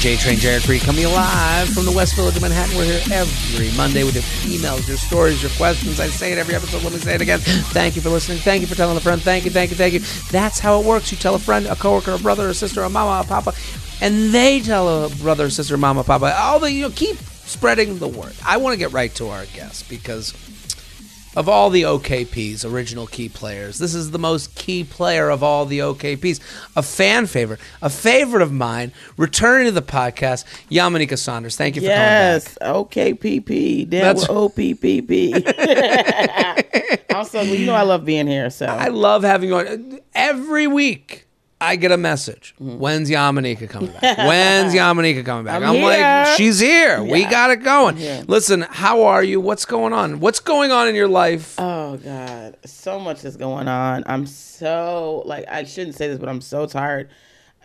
J Train Jared Freid coming live from the West Village of Manhattan. We're here every Monday with your emails, your stories, your questions. I say it every episode. Let me say it again. Thank you for listening. Thank you for telling a friend. Thank you, thank you, thank you. That's how it works. You tell a friend, a coworker, a brother, a sister, a mama, a papa, and they tell a brother, sister, mama, papa. All the you know, keep spreading the word. I want to get right to our guest because of all the OKPs, original key players, this is the most key player of all the OKPs. A fan favorite, a favorite of mine, returning to the podcast, Yamaneika Saunders. Thank you for yes, coming OKPP. Then That's- OPPP. I'm so you know I love being here. So. I love having you on. Every week, I get a message. Mm-hmm. When's Yamaneika coming back? When's Yamaneika coming back? I'm like, she's here. We got it going. Listen, how are you? What's going on? What's going on in your life? Oh God, so much is going on. I'm so like I shouldn't say this, but I'm so tired.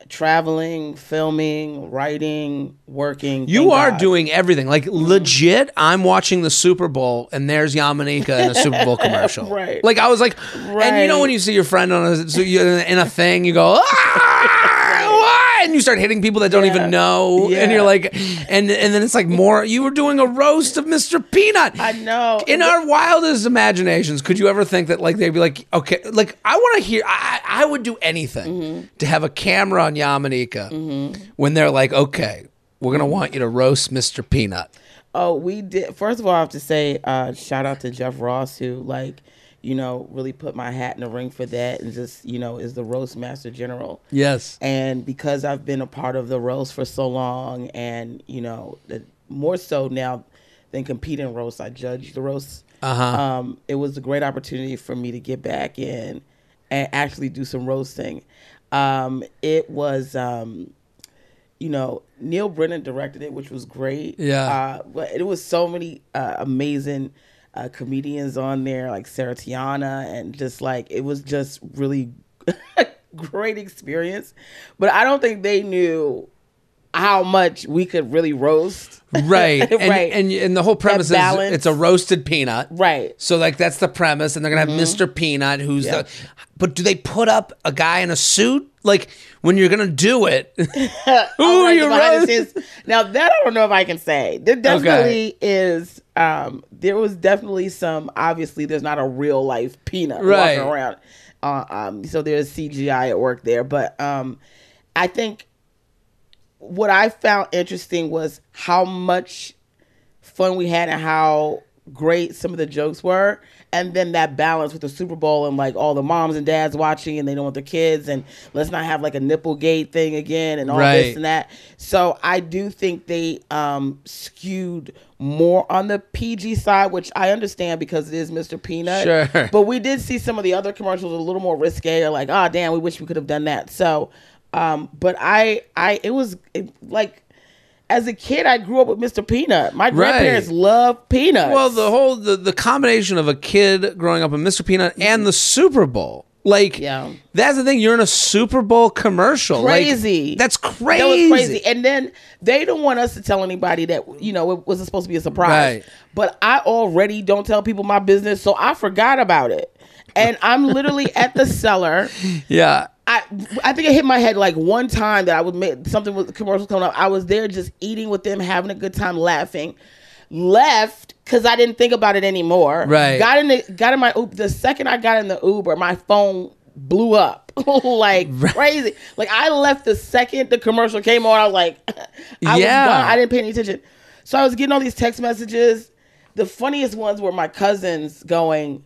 Traveling, filming, writing, working. You thank are God. doing everything. Like legit, I'm watching the Super Bowl and there's Yamaneika in a Super Bowl commercial. Right. Like I was like, and you know when you see your friend on a so you in a thing, you go, ah, why? And you start hitting people that don't Yeah. even know, and you're like, and and then it's like more. You were doing a roast of Mr. Peanut. I know. In our wildest imaginations, could you ever think that like they'd be like, okay, like I want to hear, I, I would do anything Mm-hmm. to have a camera on Yamaneika when they're like, okay, we're gonna want you to roast Mr. Peanut. Oh, we did. First of all, I have to say, uh, shout out to Jeff Ross, who like, you know, really put my hat in the ring for that, and just you know is the roast master general. Yes. And because I've been a part of the roast for so long, and you know, the, more so now than competing roast, I judge the roast. Uh-huh. Um, it was a great opportunity for me to get back in and actually do some roasting. Um, it was. Um, you know, Neal Brennan directed it, which was great. Yeah. Uh, but it was so many uh, amazing uh, comedians on there, like Sarah Tiana, and just like it was just really great experience. But I don't think they knew how much we could really roast. Right. And, Right. And, and the whole premise is it's a roasted peanut. Right. So like that's the premise, and they're gonna have Mr. Peanut, who's Yeah. the. But do they put up a guy in a suit? Like when you're gonna do it, who are right, you the behind the roasting? Now that I don't know if I can say. There definitely is. Um, there was definitely some. Obviously, there's not a real life peanut Right. walking around. Uh, um, so there's CGI at work there, but um, I think what I found interesting was how much fun we had and how great some of the jokes were and then that balance with the super bowl and like all the moms and dads watching and they don't want their kids and let's not have like a nipplegate thing again and all Right. this and that so i do think they um skewed more on the pg side which i understand because it is mr peanut Sure. but we did see some of the other commercials a little more risque or like oh damn we wish we could have done that so um but i i it was it, like as a kid, I grew up with Mr. Peanut. My grandparents love peanuts. Well, the whole the, the combination of a kid growing up in Mr. Peanut and the Super Bowl. Like, Yeah. that's the thing. You're in a Super Bowl commercial. Like, crazy. that's crazy. That was crazy. And then they don't want us to tell anybody that you know it wasn't supposed to be a surprise. Right. But I already don't tell people my business, so I forgot about it. And I'm literally at the cellar. Yeah. I I think I hit my head like one time that I was make something with commercials coming up. I was there just eating with them, having a good time, laughing. Left because I didn't think about it anymore. Right. Got in the got in my Uber. The second I got in the Uber, my phone blew up like crazy. Like I left the second the commercial came on. I was like, I Yeah. was gone. I didn't pay any attention. So I was getting all these text messages. The funniest ones were my cousins going,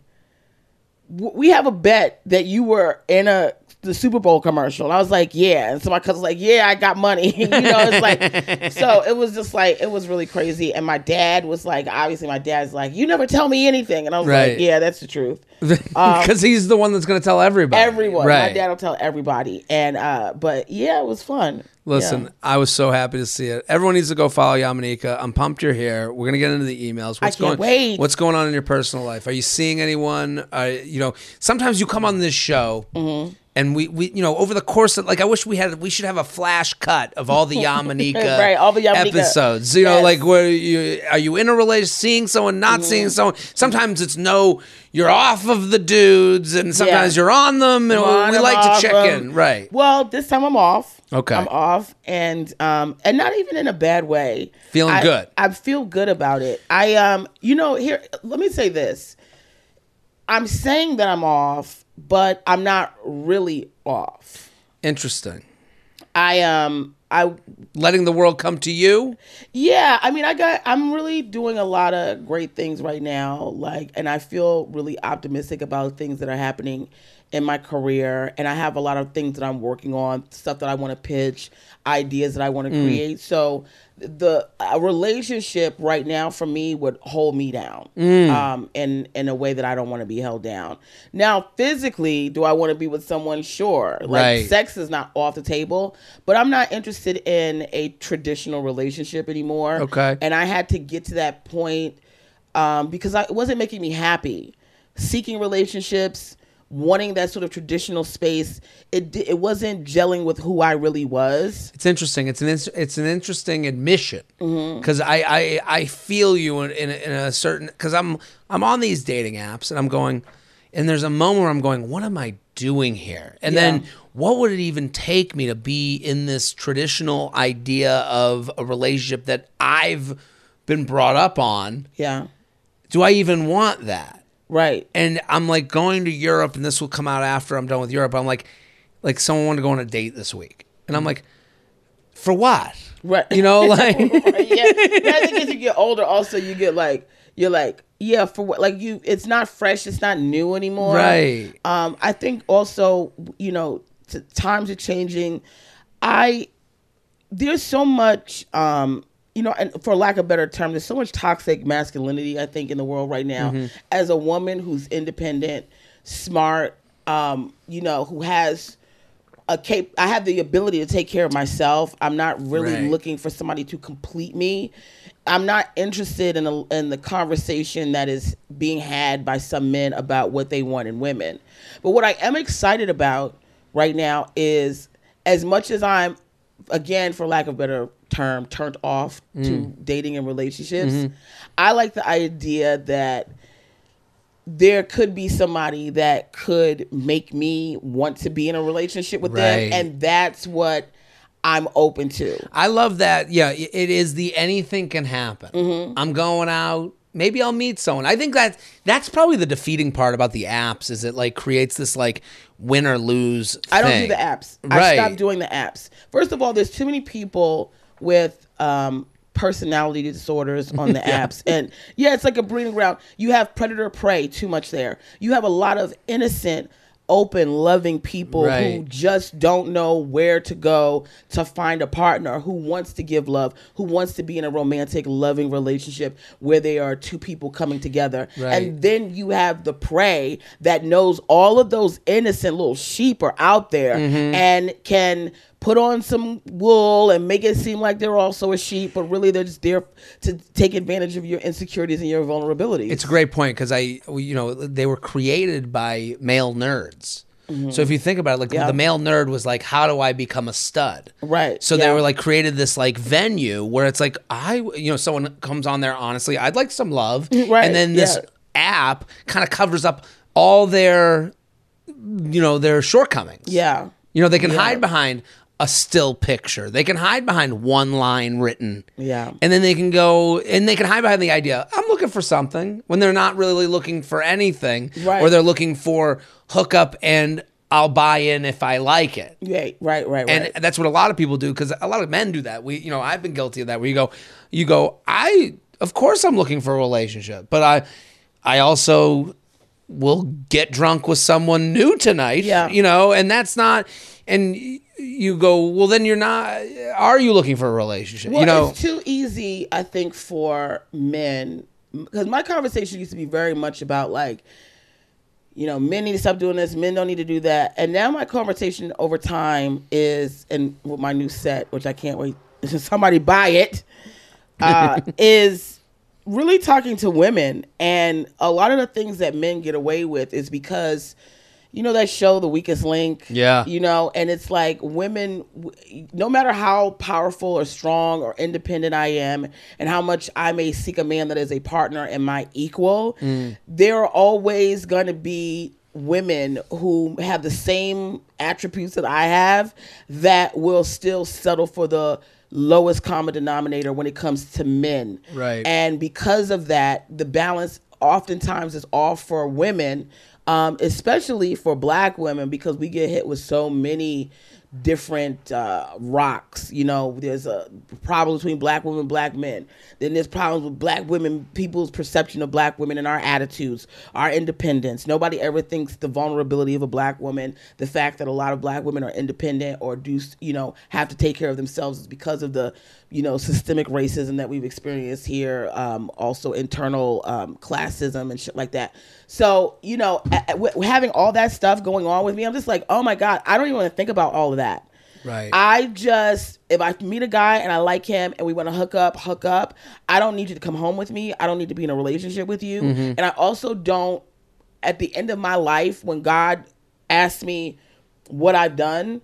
we have a bet that you were in a the Super Bowl commercial. And I was like, yeah. And so my cousin's like, yeah, I got money. you know, it's like, so it was just like, it was really crazy. And my dad was like, obviously my dad's like, you never tell me anything. And I was Right. like, yeah, that's the truth. Because he's the one that's going to tell everybody. Everyone. Right. My dad will tell everybody. And, uh, but yeah, it was fun. Listen, Yeah. I was so happy to see it. Everyone needs to go follow Yamaneika. I'm pumped you're here. We're gonna get into the emails. What's can't going? wait. What's going on in your personal life? Are you seeing anyone? Uh, you know, sometimes you come on this show. Mm-hmm. And we, we, you know, over the course of like, I wish we had, we should have a flash cut of all the Yamaneika, Right, all the Yamaneika. episodes. You know, Yes. Mm-hmm. like where you are you in a relationship, seeing someone, not seeing someone. Sometimes it's no, you're off of the dudes, and sometimes Yeah. you're on them, and On we like to check them. in, right? Well, this time I'm off. Okay. I'm off, and um, and not even in a bad way. Feeling I- good. I feel good about it. I um, you know, here, let me say this. I'm saying that I'm off, but I'm not really off. Interesting. I um, I Letting the world come to you. Yeah, I mean, I got. I'm really doing a lot of great things right now. Like, and I feel really optimistic about things that are happening in my career. And I have a lot of things that I'm working on, stuff that I want to pitch, ideas that I want to create. So, the a relationship right now for me would hold me down, um, in in a way that I don't want to be held down. Now, physically, do I want to be with someone? Sure, like Right. sex is not off the table, but I'm not interested in a traditional relationship anymore. Okay. And I had to get to that point um, because I, it wasn't making me happy. Seeking relationships, wanting that sort of traditional space, it it wasn't gelling with who I really was. It's interesting. It's an it's an interesting admission Mm-hmm. because I, I I feel you in in a, in a certain because I'm I'm on these dating apps and I'm going and there's a moment where I'm going what am I doing here and Yeah. then what would it even take me to be in this traditional idea of a relationship that I've been brought up on Yeah. do I even want that Right. and I'm like going to Europe, and this will come out after I'm done with Europe. I'm like, like someone wanted to go on a date this week, and I'm like, for what? Right. You know, like yeah. I think as you get older, also you get like you're like yeah for what like you it's not fresh, it's not new anymore. Right. Um, I think also you know t- times are changing. I there's so much um you know and for lack of a better term there's so much toxic masculinity i think in the world right now Mm-hmm. as a woman who's independent smart um you know who has a cap- I have the ability to take care of myself. I'm not really Right. looking for somebody to complete me. I'm not interested in a, in the conversation that is being had by some men about what they want in women. But what I am excited about right now is as much as I'm again for lack of a better term turned off to dating and relationships, I like the idea that there could be somebody that could make me want to be in a relationship with Right. them and that's what i'm open to I love that. Yeah, it is the anything can happen. Mm-hmm. I'm going out. Maybe I'll meet someone. I think that that's probably the defeating part about the apps is it like creates this like win or lose. i don't do the apps Right. i stopped doing the apps first of all there's too many people with um personality disorders on the apps and yeah it's like a breeding ground you have predator prey too much there you have a lot of innocent open loving people who just don't know where to go to find a partner who wants to give love, who wants to be in a romantic, loving relationship where they are two people coming together. Right. And then you have the prey that knows all of those innocent little sheep are out there Mm-hmm. and can put on some wool and make it seem like they're also a sheep, but really they're just there to take advantage of your insecurities and your vulnerabilities. It's a great point because I, you know, they were created by male nerds. So if you think about it, like Mm-hmm. Yeah. the male nerd was like, "How do I become a stud?" Right, So they were like created this like venue where it's like I, you know, someone comes on there. Honestly, I'd like some love, Right, And then this yeah. app kind of covers up all their, you know, their shortcomings. yeah. You know, they can Yeah. hide behind a still picture. They can hide behind one line written. Yeah. And then they can go and they can hide behind the idea, I'm looking for something when they're not really looking for anything. Right. Or they're looking for hookup and I'll buy in if I like it. Yeah, Right, right, right, And that's what a lot of people do because a lot of men do that. We, you know, I've been guilty of that. Where you go, you go. I, of course, I'm looking for a relationship, but I, I also will get drunk with someone new tonight. Yeah. you know, and that's not. And you go, well, then you're not. Are you looking for a relationship? Well, you know, it's too easy, I think, for men because my conversation used to be very much about like, you know, men need to stop doing this, men don't need to do that, and now my conversation over time is, and with my new set, which I can't wait, somebody buy it, uh, is really talking to women, and a lot of the things that men get away with is because you know that show, The Weakest Link? Yeah. You know, and it's like women, no matter how powerful or strong or independent I am, and how much I may seek a man that is a partner and my equal, mm. there are always going to be women who have the same attributes that I have that will still settle for the lowest common denominator when it comes to men. Right. And because of that, the balance oftentimes is off for women, um, especially for black women, because we get hit with so many different uh, rocks. You know, there's a problem between black women and black men. Then there's problems with black women, people's perception of black women and our attitudes, our independence. Nobody ever thinks the vulnerability of a black woman, the fact that a lot of black women are independent or do, you know, have to take care of themselves is because of the, you know, systemic racism that we've experienced here. Um, also internal um, classism and shit like that. So, you know, having all that stuff going on with me, I'm just like, oh my God, I don't even want to think about all of that. Right. I just, if I meet a guy and I like him and we want to hook up, hook up, I don't need you to come home with me. I don't need to be in a relationship with you. Mm-hmm. And I also don't, at the end of my life, when God asks me what I've done,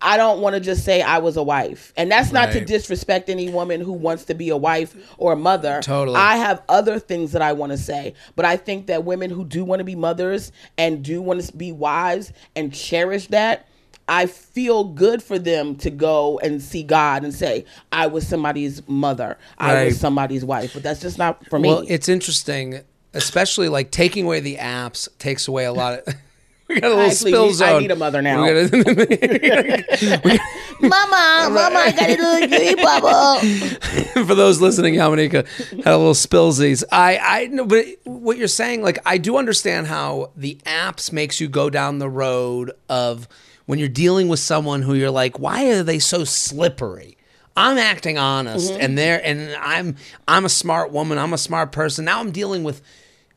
I don't want to just say I was a wife. And that's not to disrespect any woman who wants to be a wife or a mother. Totally. I have other things that I want to say. But I think that women who do want to be mothers and do want to be wives and cherish that, I feel good for them to go and see God and say, I was somebody's mother. I Right. was somebody's wife. But that's just not for me. Well, it's interesting, especially like taking away the apps takes away a lot of. we got a little actually spill need- I need a mother now. Gotta- mama, mama, I got a little green bubble. for those listening, Yamaneika had a little spillsies. I, I know, but what you're saying, like, I do understand how the apps makes you go down the road of when you're dealing with someone who you're like, why are they so slippery? I'm acting honest, Mm-hmm. and they're and I'm I'm a smart woman. I'm a smart person. Now I'm dealing with.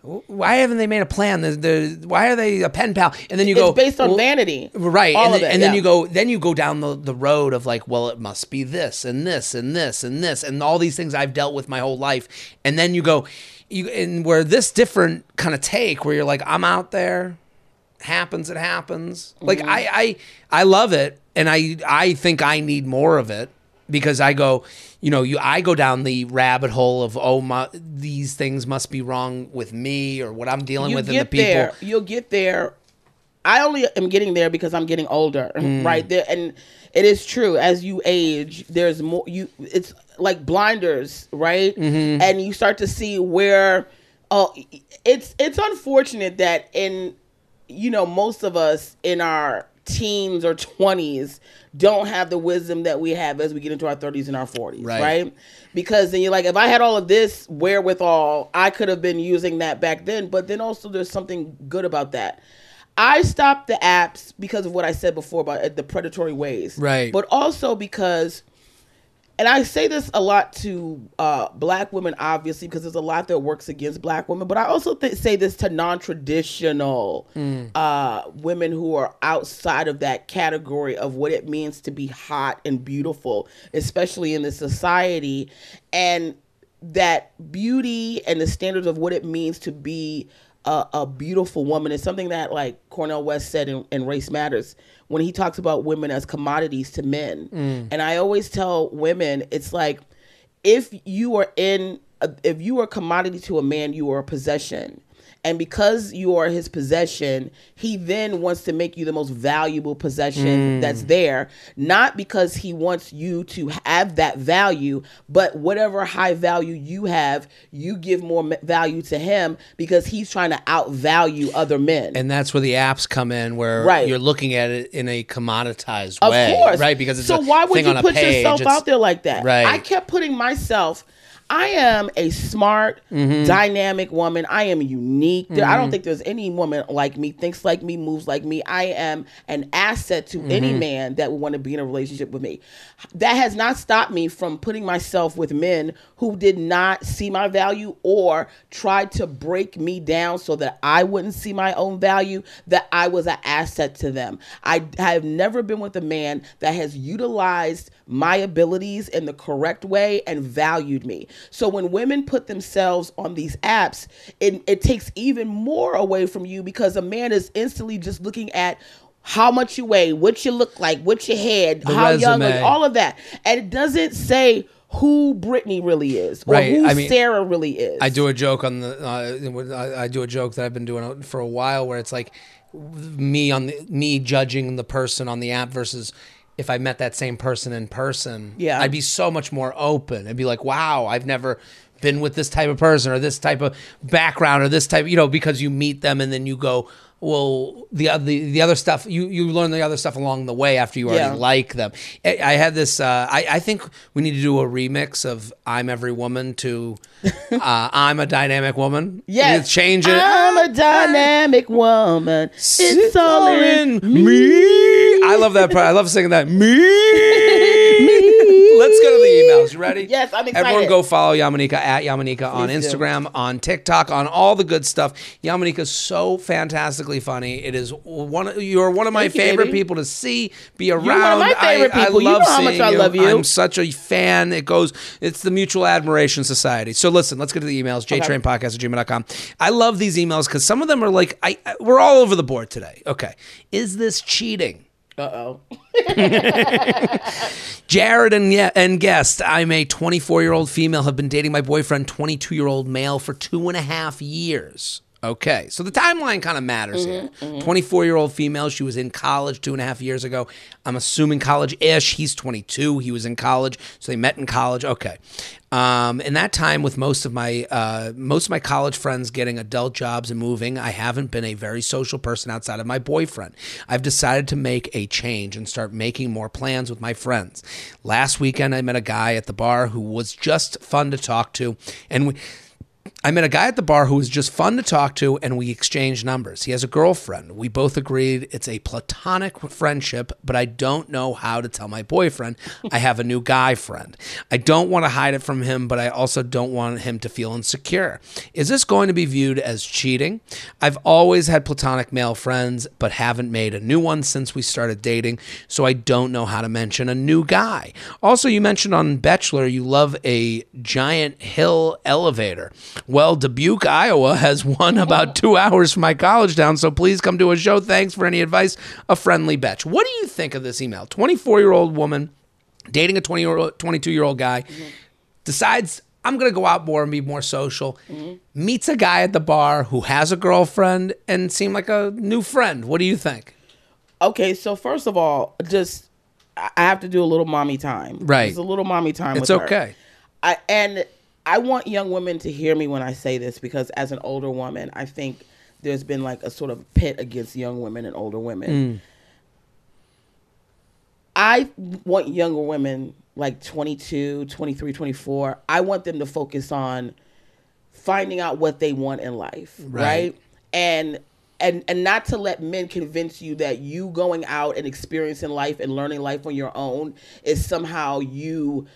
Why haven't they made a plan? The, why are they a pen pal? And then you go based on well, vanity. right All and, of then, it, and then yeah. you go then you go down the, the road of like well it must be this and this and this and this and all these things i've dealt with my whole life and then you go you and where this different kind of take where you're like i'm out there happens it happens like Mm-hmm. I, I i love it and i i think i need more of it because i go you know you i go down the rabbit hole of oh my these things must be wrong with me or what i'm dealing you with and the people there. You'll get there. I only am getting there because I'm getting older, Mm. right there, and it is true. As you age, there's more. You, it's like blinders, right? Mm-hmm. And you start to see where. Oh, it's it's unfortunate that in, you know, most of us in our teens or 20s don't have the wisdom that we have as we get into our 30s and our 40s, Right. right? Because then you're like, if I had all of this wherewithal, I could have been using that back then. But then also, there's something good about that. I stopped the apps because of what I said before about uh, the predatory ways, Right. But also because, and I say this a lot to uh, black women, obviously, because there's a lot that works against black women. But I also th- say this to non-traditional uh, women who are outside of that category of what it means to be hot and beautiful, especially in this society, and that beauty and the standards of what it means to be a, a beautiful woman is something that like Cornel West said in, in Race Matters when he talks about women as commodities to men. Mm. And I always tell women, it's like if you are in, a, if you are a commodity to a man, you are a possession. And because you are his possession, he then wants to make you the most valuable possession that's mm. there. Not because he wants you to have that value, but whatever high value you have, you give more value to him because he's trying to outvalue other men. and that's where the apps come in, where Right. you're looking at it in a commoditized Of way, course, right? Because it's so a why would thing you put page. yourself out there like that? Right. I kept putting myself. I am a smart, Mm-hmm. dynamic woman. I am unique. There, I don't think there's any woman like me, thinks like me, moves like me. I am an asset to Mm-hmm. any man that would want to be in a relationship with me. That has not stopped me from putting myself with men who did not see my value or tried to break me down so that I wouldn't see my own value, that I was an asset to them. I have never been with a man that has utilized my abilities in the correct way and valued me. So when women put themselves on these apps, it, it takes even more away from you because a man is instantly just looking at how much you weigh, what you look like, what your head, The how young, resume. like, all of that. And it doesn't say who Brittany really is or Right, who I mean, Sarah really is. I do a joke on the. Uh, I I do a joke that I've been doing for a while, where it's like me on the me judging the person on the app versus if I met that same person in person. Yeah. I'd be so much more open. I'd be like, wow, I've never been with this type of person or this type of background or this type. You know, because you meet them and then you go. Well, the other the, the other stuff you you learn the other stuff along the way after you already Yeah. like them. I, I had this. Uh, I I think we need to do a remix of "I'm Every Woman" to uh, "I'm a Dynamic Woman." Yes. change it. I'm a dynamic woman. It's all in me. I love that part. I love singing that. me Me. Let's go to the emails. You ready? Yes, I'm excited. Everyone go follow Yamaneika at Yamaneika on Please do. Instagram, on TikTok, on all the good stuff. Yamaneika's so fantastically funny. It is one of, you're one of my Thank favorite baby. people to see, be around. one of my favorite I, people. I You love know how much I love you. I'm such a fan. It goes, it's the Mutual Admiration Society. So listen, let's get to the emails. JTrainPodcast at gmail.com. I love these emails because some of them are like, I, I- we're all over the board today. Okay. Is this cheating? Uh oh. Jared and yeah, and guest, I'm a 24 year old female. Have been dating my boyfriend, 22 year old male, for two and a half years. Okay, so the timeline kind of matters here. 24 year old female. She was in college two and a half years ago. I'm assuming college ish. He's 22. He was in college, so they met in college. Okay. Um, in that time, with most of my uh, most of my college friends getting adult jobs and moving, I haven't been a very social person outside of my boyfriend. I've decided to make a change and start making more plans with my friends. Last weekend, I met a guy at the bar who was just fun to talk to, and we. I met a guy at the bar who was just fun to talk to, and we exchanged numbers. He has a girlfriend. We both agreed it's a platonic friendship, but I don't know how to tell my boyfriend I have a new guy friend. I don't want to hide it from him, but I also don't want him to feel insecure. Is this going to be viewed as cheating? I've always had platonic male friends, but haven't made a new one since we started dating, so I don't know how to mention a new guy. Also, you mentioned on Bachelor you love a giant hill elevator. Well, Dubuque, Iowa has one about oh. two hours from my college town, so please come to a show. Thanks for any advice. A friendly betch. What do you think of this email? 24 year old woman dating a 20 year old, 22 year old guy mm-hmm. decides I'm going to go out more and be more social. Mm-hmm. Meets a guy at the bar who has a girlfriend and seemed like a new friend. What do you think? Okay, so first of all, just I have to do a little mommy time. Right. It's a little mommy time. It's with her. okay. I and I want young women to hear me when I say this because as an older woman, I think there's been like a sort of pit against young women and older women. Mm. I want younger women like 22, 23, 24. I want them to focus on finding out what they want in life, Right. right? And and and not to let men convince you that you going out and experiencing life and learning life on your own is somehow you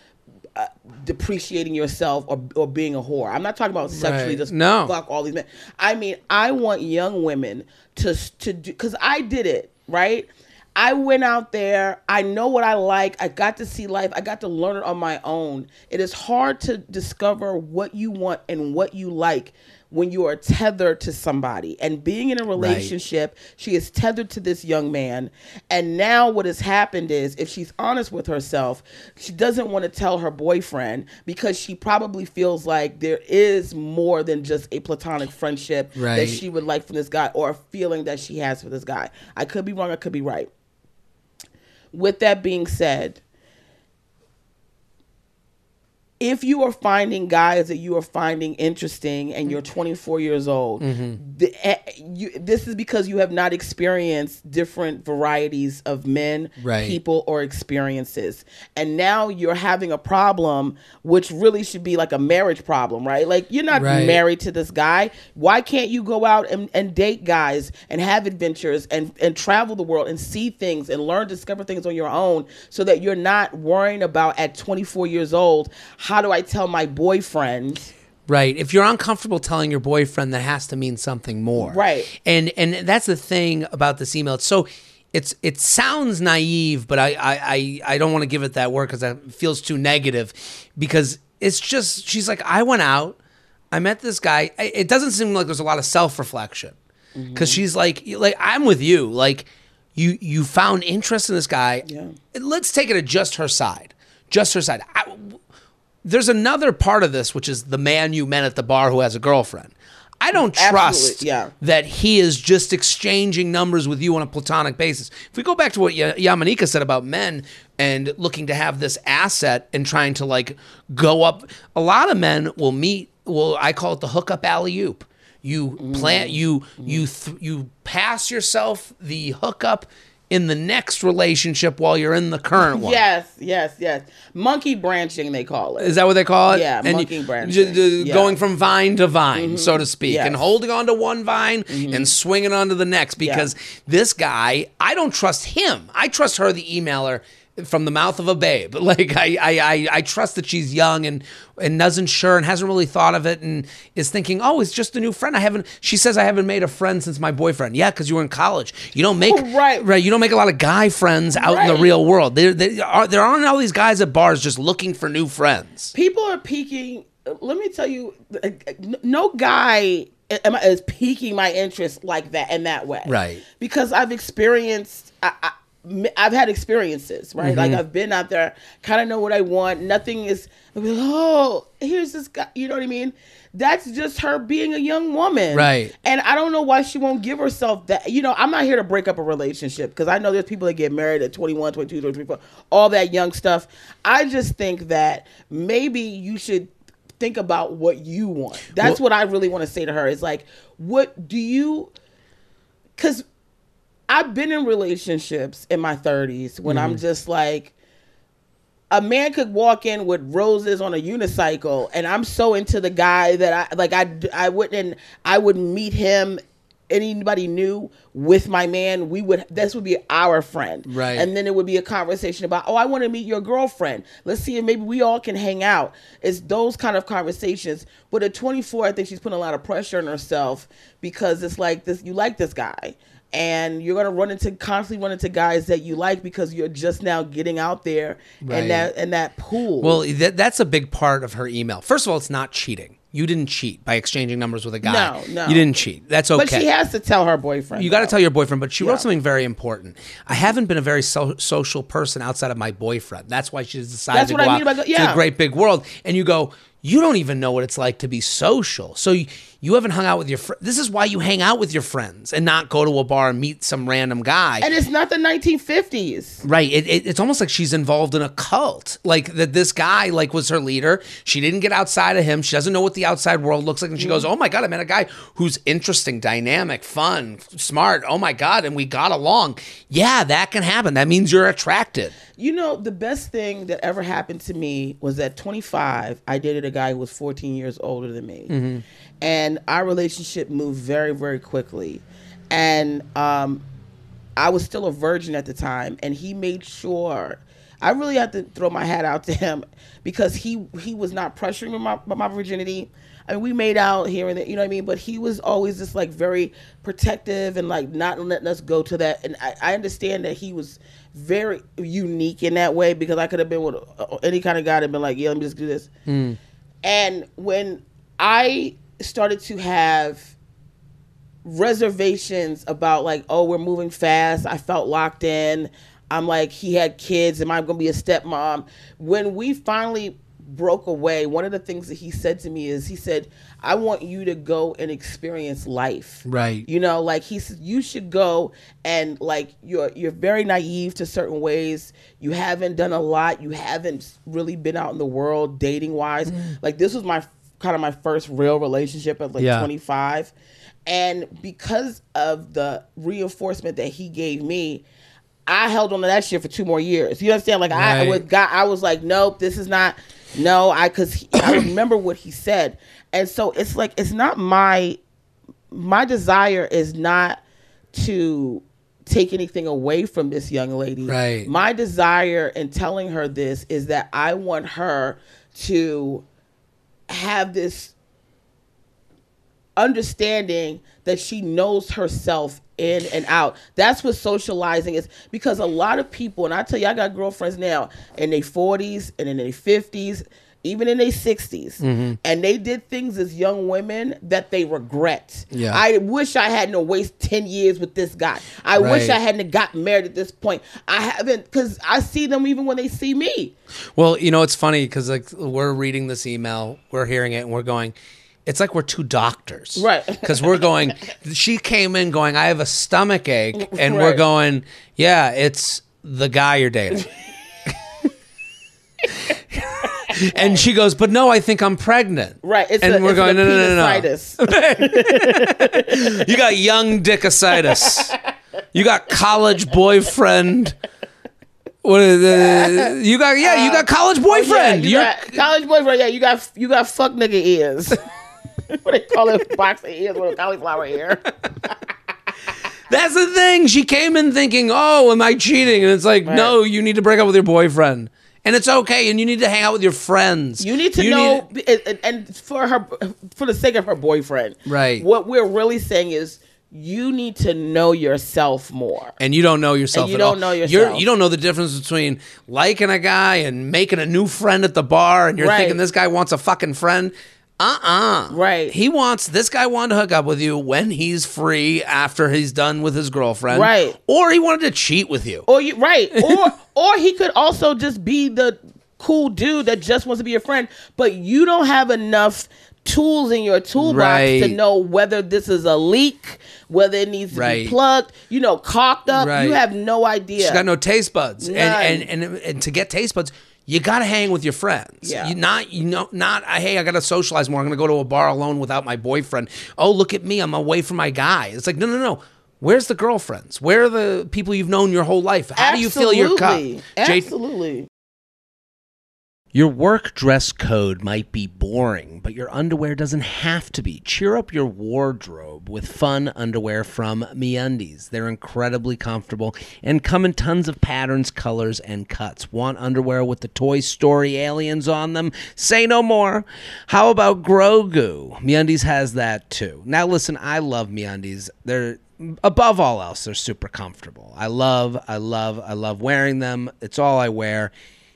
uh, depreciating yourself or or being a whore. I'm not talking about sexually Right. just No. fuck all these men. I mean, I want young women to to do because I did it right. I went out there. I know what I like. I got to see life. I got to learn it on my own. It is hard to discover what you want and what you like when you are tethered to somebody. And being in a relationship, she is tethered to this young man. And now what has happened is if she's honest with herself, she doesn't want to tell her boyfriend because she probably feels like there is more than just a platonic friendship that she would like from this guy or a feeling that she has for this guy. I could be wrong, I could be right. With that being said, if you are finding guys that you are finding interesting and you're 24 years old, the, eh, you, this is because you have not experienced different varieties of men, Right. people, or experiences. And now you're having a problem, which really should be like a marriage problem, right? Like you're not Right. married to this guy. Why can't you go out and, and date guys and have adventures and, and travel the world and see things and learn, discover things on your own so that you're not worrying about at 24 years old, how do I tell my boyfriend? Right. If you're uncomfortable telling your boyfriend, that has to mean something more. Right. And and that's the thing about this email. It's so it's it sounds naive, but I I I, I don't want to give it that word because that feels too negative. Because it's just she's like I went out, I met this guy. It doesn't seem like there's a lot of self reflection because mm-hmm. she's like like I'm with you like. You, you found interest in this guy. Yeah. Let's take it to just her side. Just her side. I, there's another part of this, which is the man you met at the bar who has a girlfriend. I don't trust yeah. that he is just exchanging numbers with you on a platonic basis. If we go back to what Ya- Yamaneika said about men and looking to have this asset and trying to like go up, a lot of men will meet. Well, I call it the hookup alley oop. You plant mm. you you th- you pass yourself the hookup in the next relationship while you're in the current one. Yes, yes, yes. Monkey branching, they call it. Is that what they call it? Yeah, And monkey you- branching. j- j- Yeah. Mm-hmm. Going from vine to vine, so to speak, and Yes. Mm-hmm. holding on to one vine and swinging on to the next. Because this guy, I don't trust him. I trust her, the emailer, from the mouth of a babe. Like I, I, I, I trust that she's young and and doesn't sure and hasn't really thought of it and is thinking, oh, it's just a new friend. I haven't. She says I haven't made a friend since my boyfriend. Yeah, because you were in college. You don't make Right. right. You don't make a lot of guy friends out in the real world. There, there are there aren't all these guys at bars just looking for new friends. People are peaking. Let me tell you, no guy is piquing my interest like that in that way. Right. Because I've experienced. I, I, I've had experiences, right? Mm-hmm. Like I've been out there, kind of know what I want. Nothing is, like, oh, here's this guy. You know what I mean? That's just her being a young woman, Right. And I don't know why she won't give herself that. You know, I'm not here to break up a relationship because I know there's people that get married at 21, 22, 23, 24, all that young stuff. I just think that maybe you should think about what you want. That's Well- what I really want to say to her is like, what do you, because I've been in relationships in my 30s when Mm-hmm. I'm just like, a man could walk in with roses on a unicycle and i'm so into the guy that i like i i wouldn't i would meet him anybody new with my man. We would this would be our friend. Right. and then it would be a conversation about oh i want to meet your girlfriend. Let's see if maybe we all can hang out. It's those kind of conversations. But at 24 i think she's putting a lot of pressure on herself because it's like this you like this guy and you're gonna run into constantly run into guys that you like because you're just now getting out there Right. and that and that pool. Well, that, that's a big part of her email. First of all, it's not cheating. You didn't cheat by exchanging numbers with a guy. No, no. You didn't cheat. That's okay. but she has to tell her boyfriend. you got to tell your boyfriend, but she Yeah. wrote something very important. I haven't been a very so- social person outside of my boyfriend. That's why she's decided That's to what go I out mean by to yeah. the great big world. And you go, you don't even know what it's like to be social. So you, you haven't hung out with your friends. This is why you hang out with your friends and not go to a bar and meet some random guy. And it's not the 1950s. Right. It, it, it's almost like she's involved in a cult. Like that this guy like was her leader. She didn't get outside of him. She doesn't know what the outside world looks like. And she mm-hmm. goes, Oh my God, I met a guy who's interesting, dynamic, fun, smart. Oh my God. And we got along. Yeah, that can happen. That means you're attracted. You know, the best thing that ever happened to me was at 25, I dated a guy who was 14 years older than me. And our relationship moved very, very quickly. And um, I was still a virgin at the time, and he made sure. I really had to throw my hat out to him because he he was not pressuring my my virginity. I mean, we made out here and there, you know what I mean. But he was always just like very protective and like not letting us go to that. And I, I understand that he was very unique in that way because I could have been with uh, any kind of guy that been like, yeah, let me just do this. And when I started to have reservations about like oh we're moving fast i felt locked in. I'm like he had kids am i going to be a stepmom? When we finally broke away one of the things that he said to me is he said i want you to go and experience life Right. you know like he said you should go and like you're you're very naive to certain ways you haven't done a lot you haven't really been out in the world dating wise mm. like this was my kind of my first real relationship at like Yeah. 25 and because of the reinforcement that he gave me I held on to that shit for two more years. You understand? Like I Right. with God, I was like, nope, this is not. No, I because I remember what he said, and so it's like it's not my my desire is not to take anything away from this young lady. Right. My desire in telling her this is that I want her to have this understanding that she knows herself in and out. That's what socializing is because a lot of people, and I tell you, I got girlfriends now in their 40s and in their 50s, even in their 60s, Mm-hmm. and they did things as young women that they regret. Yeah. I wish I hadn't waste 10 years with this guy. I wish I hadn't got married at this point. I haven't, because I see them even when they see me. Well, you know, it's funny because like we're reading this email, we're hearing it, and we're going. It's like we're two doctors, Right. Because we're going. She came in going, "I have a stomach ache," and we're going, "Yeah, it's the guy you're dating." and she goes, "But no, I think I'm pregnant." Right. It's and a, we're it's going, "No, no, no, no, no." You got young dickicitis. You got college boyfriend. What is it? You got yeah, you uh, got college oh, Yeah, boyfriend. you You're- got college boyfriend. Yeah, you got you got fuck nigga ears. what they call this Box of ears with a cauliflower ear. That's the thing. She came in thinking, "Oh, am I cheating?" And it's like, "No, you need to break up with your boyfriend." And it's okay, and you need to hang out with your friends. You need to know, and, and for her, for the sake of her boyfriend, Right. What we're really saying is, you need to know yourself more. and you don't know yourself. And you at don't all. know You're, yourself. you don't know the difference between liking a guy and making a new friend at the bar, and you're Right. thinking this guy wants a fucking friend. Uh-uh. Right. He wants this guy wanted to hook up with you when he's free after he's done with his girlfriend. Right. Or he wanted to cheat with you. Or you right, or or he could also just be the cool dude that just wants to be a friend, but you don't have enough tools in your toolbox Right. to know whether this is a leak, whether it needs to Right. be plugged, you know, cocked up. Right. You have no idea. She's got no taste buds, and, and and and to get taste buds, you got to hang with your friends. Yeah. You not you know not hey I got to socialize more. I'm going to go to a bar alone without my boyfriend. Oh look at me, I'm away from my guy. It's like no no no. Where's the girlfriends? Where are the people you've known your whole life? How do you fill your cup? Absolutely. Absolutely. Your work dress code might be boring, but your underwear doesn't have to be. Cheer up your wardrobe with fun underwear from MeUndies. They're incredibly comfortable and come in tons of patterns, colors, and cuts. Want underwear with the Toy Story aliens on them? Say no more. How about Grogu? MeUndies has that too. Now listen, I love MeUndies. They're above all else, they're super comfortable. I love, I love, I love wearing them. It's all I wear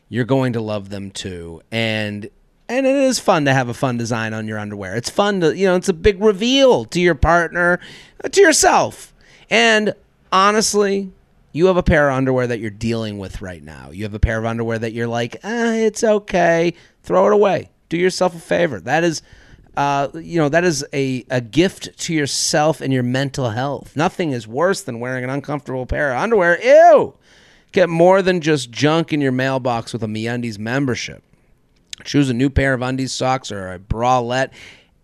you're going to love them too. And and it is fun to have a fun design on your underwear. It's fun to you know it's a big reveal to your partner uh, to yourself. And honestly you have a pair of underwear that you're dealing with right now. You have a pair of underwear that you're like eh, it's okay. Throw it away. Do yourself a favor. That is uh, you know that is a, a gift to yourself and your mental health. Nothing is worse than wearing an uncomfortable pair of underwear. Ew Get more than just junk in your mailbox with a MeUndies membership. Choose a new pair of undies, socks, or a bralette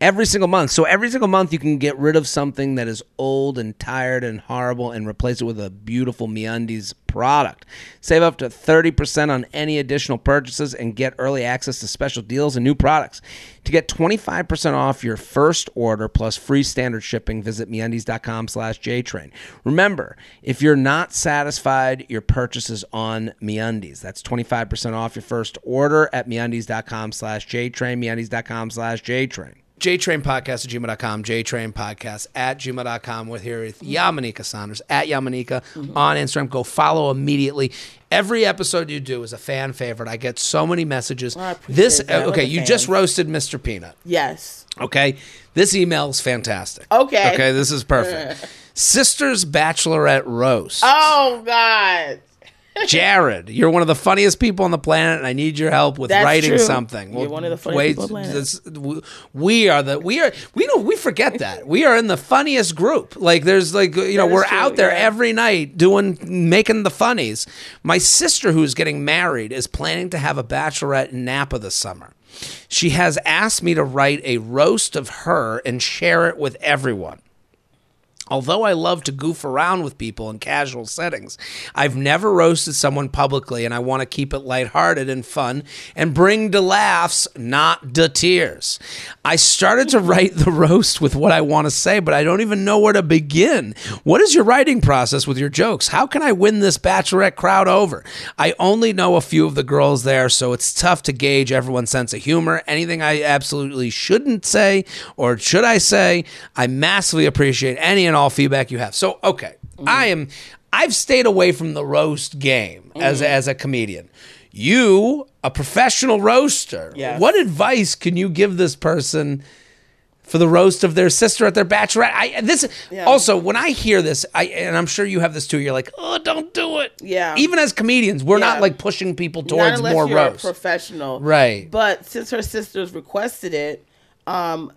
every single month. So every single month you can get rid of something that is old and tired and horrible and replace it with a beautiful MeUndies product. Save up to 30% on any additional purchases and get early access to special deals and new products. To get 25% off your first order plus free standard shipping, visit MeUndies.com slash JTrain. Remember, if you're not satisfied, your purchase is on MeUndies. That's 25% off your first order at MeUndies.com slash JTrain, MeUndies.com slash JTrain. JTrain Podcast at gmail.com, JTrain Podcast at gmail.com. We're here with Yamaneika Saunders at Yamaneika mm-hmm. on Instagram. Go follow immediately. Every episode you do is a fan favorite. I get so many messages. I appreciate this that. Okay, you just roasted Mr. Peanut. Yes. Okay. This email is fantastic. Okay. Okay, this is perfect. Sisters Bachelorette Roast. Oh God. Jared, you're one of the funniest people on the planet, and I need your help with That's writing true. something. You're one of the funniest wait, people on the planet. we are the we are we know we forget that we are in the funniest group. Like there's like you know we're true, out there yeah. every night doing making the funnies. My sister, who's getting married, is planning to have a bachelorette in Napa this summer. She has asked me to write a roast of her and share it with everyone. Although I love to goof around with people in casual settings, I've never roasted someone publicly and I want to keep it lighthearted and fun and bring to laughs, not to tears. I started to write the roast with what I want to say, but I don't even know where to begin. What is your writing process with your jokes? How can I win this bachelorette crowd over? I only know a few of the girls there, so it's tough to gauge everyone's sense of humor. Anything I absolutely shouldn't say or should I say, I massively appreciate any and all feedback you have. So, okay, I am I've stayed away from the roast game as as a comedian. You, a professional roaster, Yes. what advice can you give this person for the roast of their sister at their bachelorette? I this Yeah. also when I hear this, I and I'm sure you have this too. You're like, oh, don't do it. Yeah. Even as comedians, we're not like pushing people towards more you're roast. professional, Right. But since her sisters requested it, um,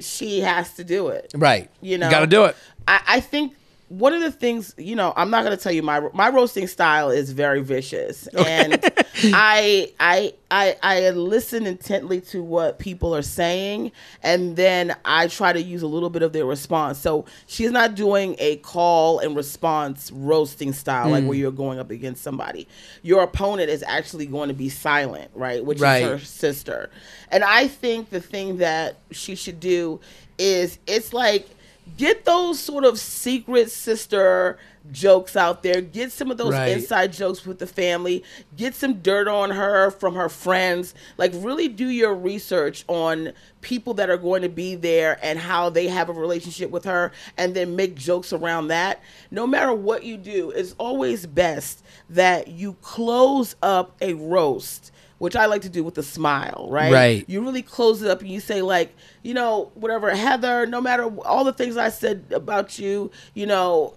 she has to do it. right. You know, got to do it. I, I think one of the things, you know, I'm not going to tell you my my roasting style is very vicious, and I I I I listen intently to what people are saying, and then I try to use a little bit of their response. So she's not doing a call and response roasting style like Mm. where you're going up against somebody. Your opponent is actually going to be silent, right? Which Right. is her sister, and I think the thing that she should do is it's like get those sort of secret sister jokes out there. Get some of those Right. inside jokes with the family. Get some dirt on her from her friends. Like really do your research on people that are going to be there and how they have a relationship with her and then make jokes around that. No matter what you do, it's always best that you close up a roast which I like to do with a smile, right? Right. You really close it up and you say like, you know, whatever, Heather, no matter all the things I said about you, you know,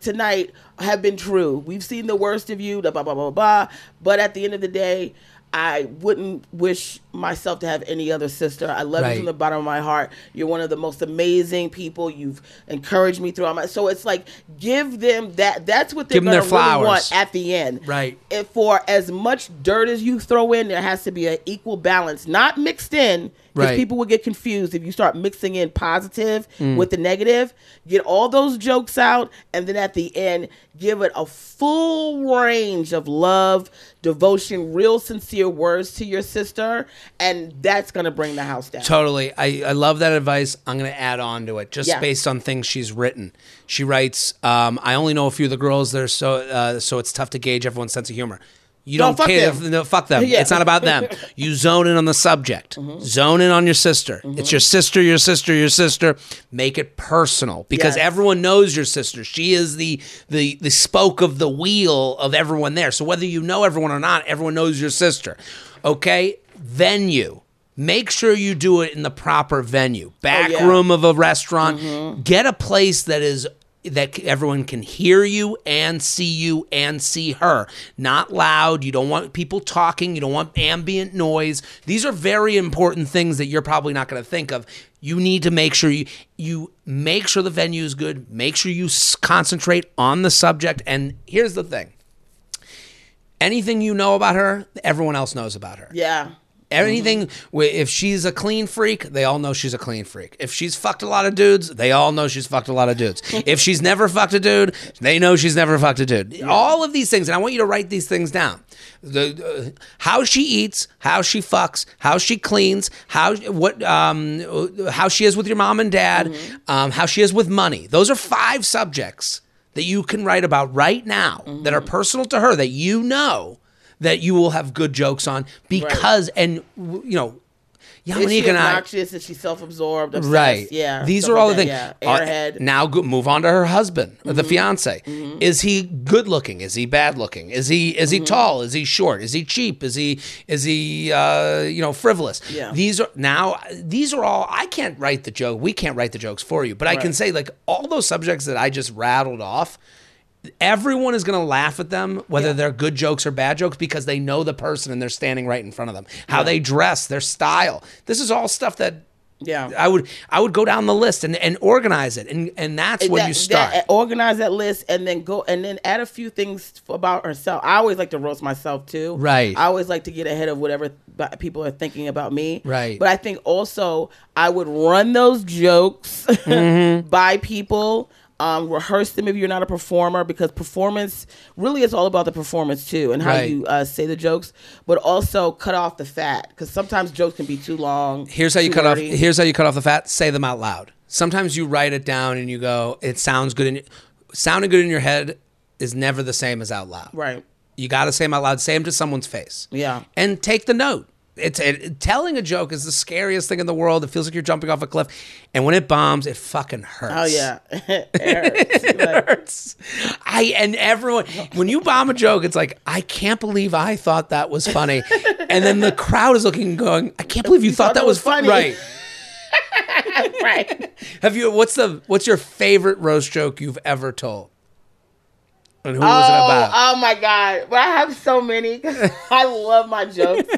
tonight have been true. We've seen the worst of you, blah blah blah blah blah. But at the end of the day, I wouldn't wish myself to have any other sister. I love Right. you from the bottom of my heart. You're one of the most amazing people. You've encouraged me throughout my. So it's like give them that. That's what they're gonna really want at the end. Right. If for as much dirt as you throw in, there has to be an equal balance, not mixed in. Because Right. people will get confused if you start mixing in positive Mm. with the negative. Get all those jokes out, and then at the end, give it a full range of love, devotion, real sincere words to your sister, and that's gonna bring the house down. Totally. I, I love that advice. I'm going to add on to it just Yeah. based on things she's written. She writes, um, I only know a few of the girls there, so uh, so it's tough to gauge everyone's sense of humor. You No, don't fuck care. them. No, fuck them. Yeah. It's not about them. You zone in on the subject. Mm-hmm. Zone in on your sister. It's your sister, your sister, your sister. Make it personal because Yes. everyone knows your sister. She is the the the spoke of the wheel of everyone there. So whether you know everyone or not, everyone knows your sister. Okay? Venue. Make sure you do it in the proper venue. Back yeah. room of a restaurant. Get a place that is that everyone can hear you and see you and see her. Not loud. You don't want people talking. You don't want ambient noise. These are very important things that you're probably not going to think of. You need to make sure you you make sure the venue is good. Make sure you concentrate on the subject. And here's the thing: anything you know about her, everyone else knows about her. yeah. Anything, wi- if she's a clean freak, they all know she's a clean freak. If she's fucked a lot of dudes, they all know she's fucked a lot of dudes. if she's never fucked a dude, they know she's never fucked a dude. All of these things, and I want you to write these things down. The uh, how she eats, how she fucks, how she cleans, how what um how she is with your mom and dad, um, how she is with money. Those are five subjects that you can write about right now that are personal to her that you know that you will have good jokes on because and you know Yamaneika and I obnoxious? Is she self-absorbed? Obsessed? right Yeah. these are all like the things Yeah. Uh, Airhead. now go, move on to her husband Mm-hmm. the fiance is he good looking is he bad looking is he is Mm-hmm. he tall is he short is he cheap is he is he uh you know frivolous Yeah. these are now these are all i can't write the joke we can't write the jokes for you but i can say like all those subjects that i just rattled off everyone is going to laugh at them whether Yeah. they're good jokes or bad jokes because they know the person and they're standing right in front of them how they dress their style this is all stuff that Yeah. I would I would go down the list and, and organize it and and that's when That- you start. that- organize that list and then go and then add a few things about herself. I always like to roast myself too. Right. I always like to get ahead of whatever people are thinking about me. Right. But I think also I would run those jokes Mm-hmm. by people. Um, rehearse them if you're not a performer because performance really is all about the performance too and how Right. you uh, say the jokes, but also cut off the fat because sometimes jokes can be too long. Here's how you cut off. Here's how you cut off the fat. Say them out loud. Sometimes you write it down and you go, "It sounds good." In sounding good in your head is never the same as out loud. right. You got to say them out loud. Say them to someone's face. Yeah. And take the note. It's it, telling a joke is the scariest thing in the world. It feels like you're jumping off a cliff, and when it bombs, it fucking hurts. Oh yeah, it hurts. You're hurts. I and everyone when you bomb a joke, it's like I can't believe I thought that was funny, and then the crowd is looking and going, I can't believe you, thought, that was funny. Right? right. Have you? What's the? What's your favorite roast joke you've ever told? And who was it Oh, about? oh my god! But I have so many. I love my jokes.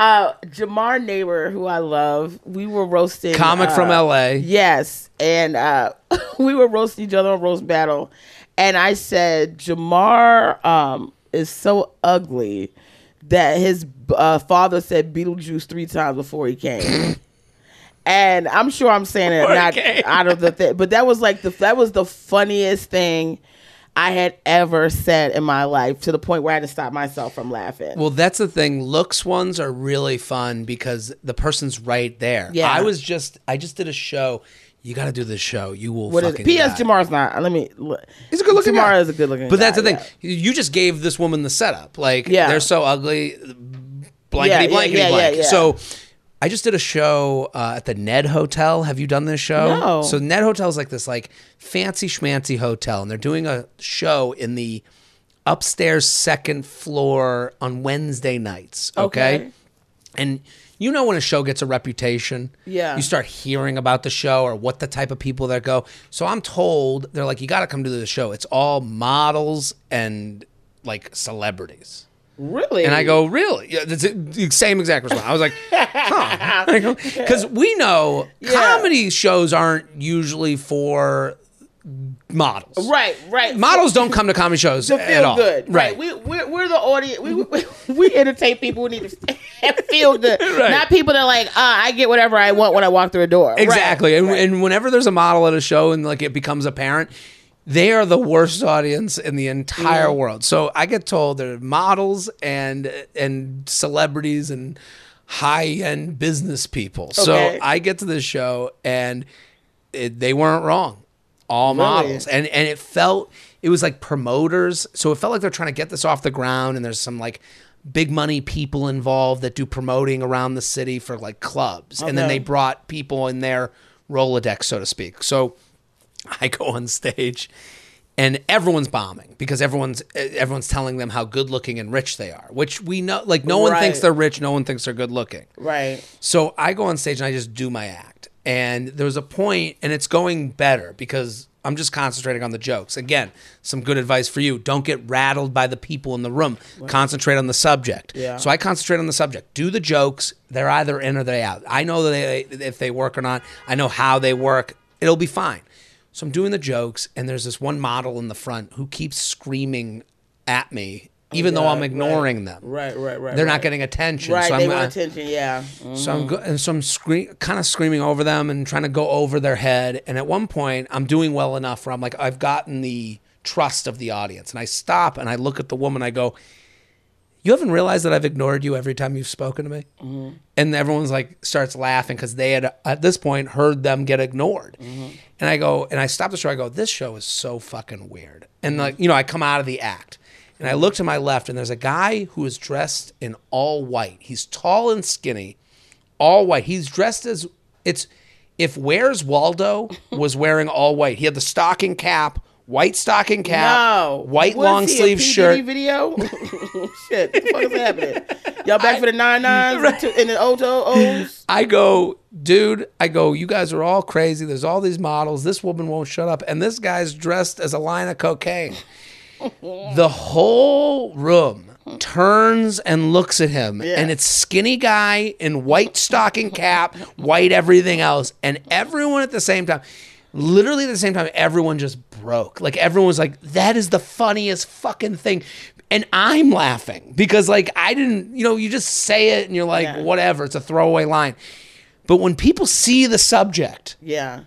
Uh, Jamar Neighbor, who I love, we were roasting Comic uh, from L.A. Yes, and uh, we were roasting each other on roast battle, and I said Jamar um, is so ugly that his uh, father said Beetlejuice three times before he came. And I'm sure I'm saying it Before not out of the thing, but that was like the that was the funniest thing I had ever said in my life to the point where I had to stop myself from laughing. Well, that's the thing. Looks ones are really fun because the person's right there. Yeah. I was just, I just did a show. You got to do this show. You will. what is fucking it? P.S. die. Jamar's not. Uh, let me. Look. He's a good looking Jamar guy. is a good looking. But that's the thing. yeah. You just gave this woman the setup. Like, Yeah. they're so ugly, blankety Yeah, blankety yeah, blank. So I just did a show uh, at the Ned Hotel. Have you done this show? No. So Ned Hotel is like this like fancy schmancy hotel, and they're doing a show in the upstairs second floor on Wednesday nights. okay. Okay. And you know when a show gets a reputation, Yeah. you start hearing about the show or what the type of people that go. So I'm told they're like, you got to come to the show. It's all models and like celebrities. Really? And I go, really? Yeah, that's the same exact response. I was like, huh? Because we know Yeah. comedy shows aren't usually for models. Right, right. Models don't come to comedy shows to at feel all. good, right? We we're, we're the audience. We, we we entertain people who need to feel good, Right. not people that are like, ah, I get whatever I want when I walk through a door. Right, Exactly. And, right. and whenever there's a model at a show and like it becomes apparent, they are the worst audience in the entire Mm. world. So I get told they're models and and celebrities and high end business people. So I get to this show and it, they weren't wrong. All Really? models. And and it felt it was like promoters. So it felt like they're trying to get this off the ground and there's some like big money people involved that do promoting around the city for like clubs. And then they brought people in their Rolodex, so to speak. So I go on stage and everyone's bombing because everyone's everyone's telling them how good looking and rich they are, which we know like no one thinks they're rich, no one thinks they're good looking. right. So I go on stage and I just do my act. And there was a point, and it's going better because I'm just concentrating on the jokes. Again, some good advice for you. Don't get rattled by the people in the room. Concentrate on the subject. Yeah. So I concentrate on the subject. Do the jokes. They're either in or they're out. I know that they, if they work or not. I know how they work. It'll be fine. So I'm doing the jokes, and there's this one model in the front who keeps screaming at me, even though I'm right. ignoring them. Right, right, right. They're right. not getting attention. Right, so they I'm, want uh, attention. Yeah. Mm. so I'm go- and so I'm scream- kind of screaming over them and trying to go over their head. And at one point, I'm doing well enough where I'm like, I've gotten the trust of the audience. And I stop and I look at the woman. I go, "You haven't realized that I've ignored you every time you've spoken to me." Mm-hmm. And everyone's like starts laughing because they had at this point heard them get ignored. Mm-hmm. And I go and I stop the show. I go, "This show is so fucking weird." And like mm-hmm. you know, I come out of the act. And I look to my left, and there's a guy who is dressed in all white. He's tall and skinny, all white. He's dressed as it's if Where's Waldo was wearing all white. He had the stocking cap, white stocking cap, No. white long sleeve shirt. Video? Shit, what the fuck is happening? Y'all back for the nine nines and the Oto O's? I go, dude, I go, you guys are all crazy. There's all these models. This woman won't shut up. And this guy's dressed as a line of cocaine. the whole room turns and looks at him. Yeah. And it's skinny guy in white stocking cap, white everything else. And everyone at the same time, literally at the same time, everyone just broke. Like everyone was like, that is the funniest fucking thing. And I'm laughing because like I didn't, you know, you just say it and you're like, Yeah. whatever, it's a throwaway line. But when people see the subject, Yeah.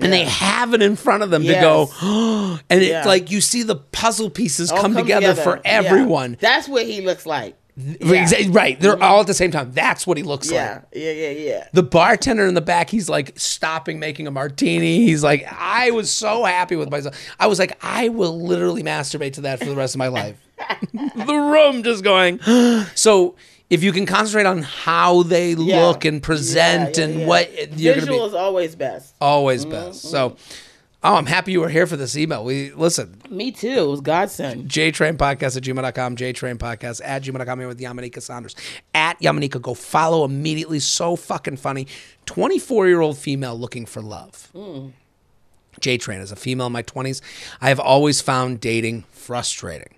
And they have it in front of them Yes. to go, and Yeah. it's like you see the puzzle pieces All come, together, for Yeah. everyone. That's what he looks like. Exa- Right. They're mm-hmm. all at the same time. That's what he looks like. Yeah, yeah, yeah, yeah. The bartender in the back, he's like stopping making a martini. He's like, I was so happy with myself. I was like, I will literally masturbate to that for the rest of my life. the room just going. so if you can concentrate on how they Yeah. look and present Yeah, yeah, and yeah. what you're Visual be is always best. always mm-hmm, best. So mm-hmm. Oh, I'm happy you were here for this email. We listen, Me too. It was godsend. jtrainpodcast at gmail.com, jtrainpodcast at gmail.com here with Yamaneika Saunders. At Yamaneika, go follow immediately. So fucking funny. 24 year old female looking for love. Hmm. J Train is a female in my 20s. I have always found dating frustrating.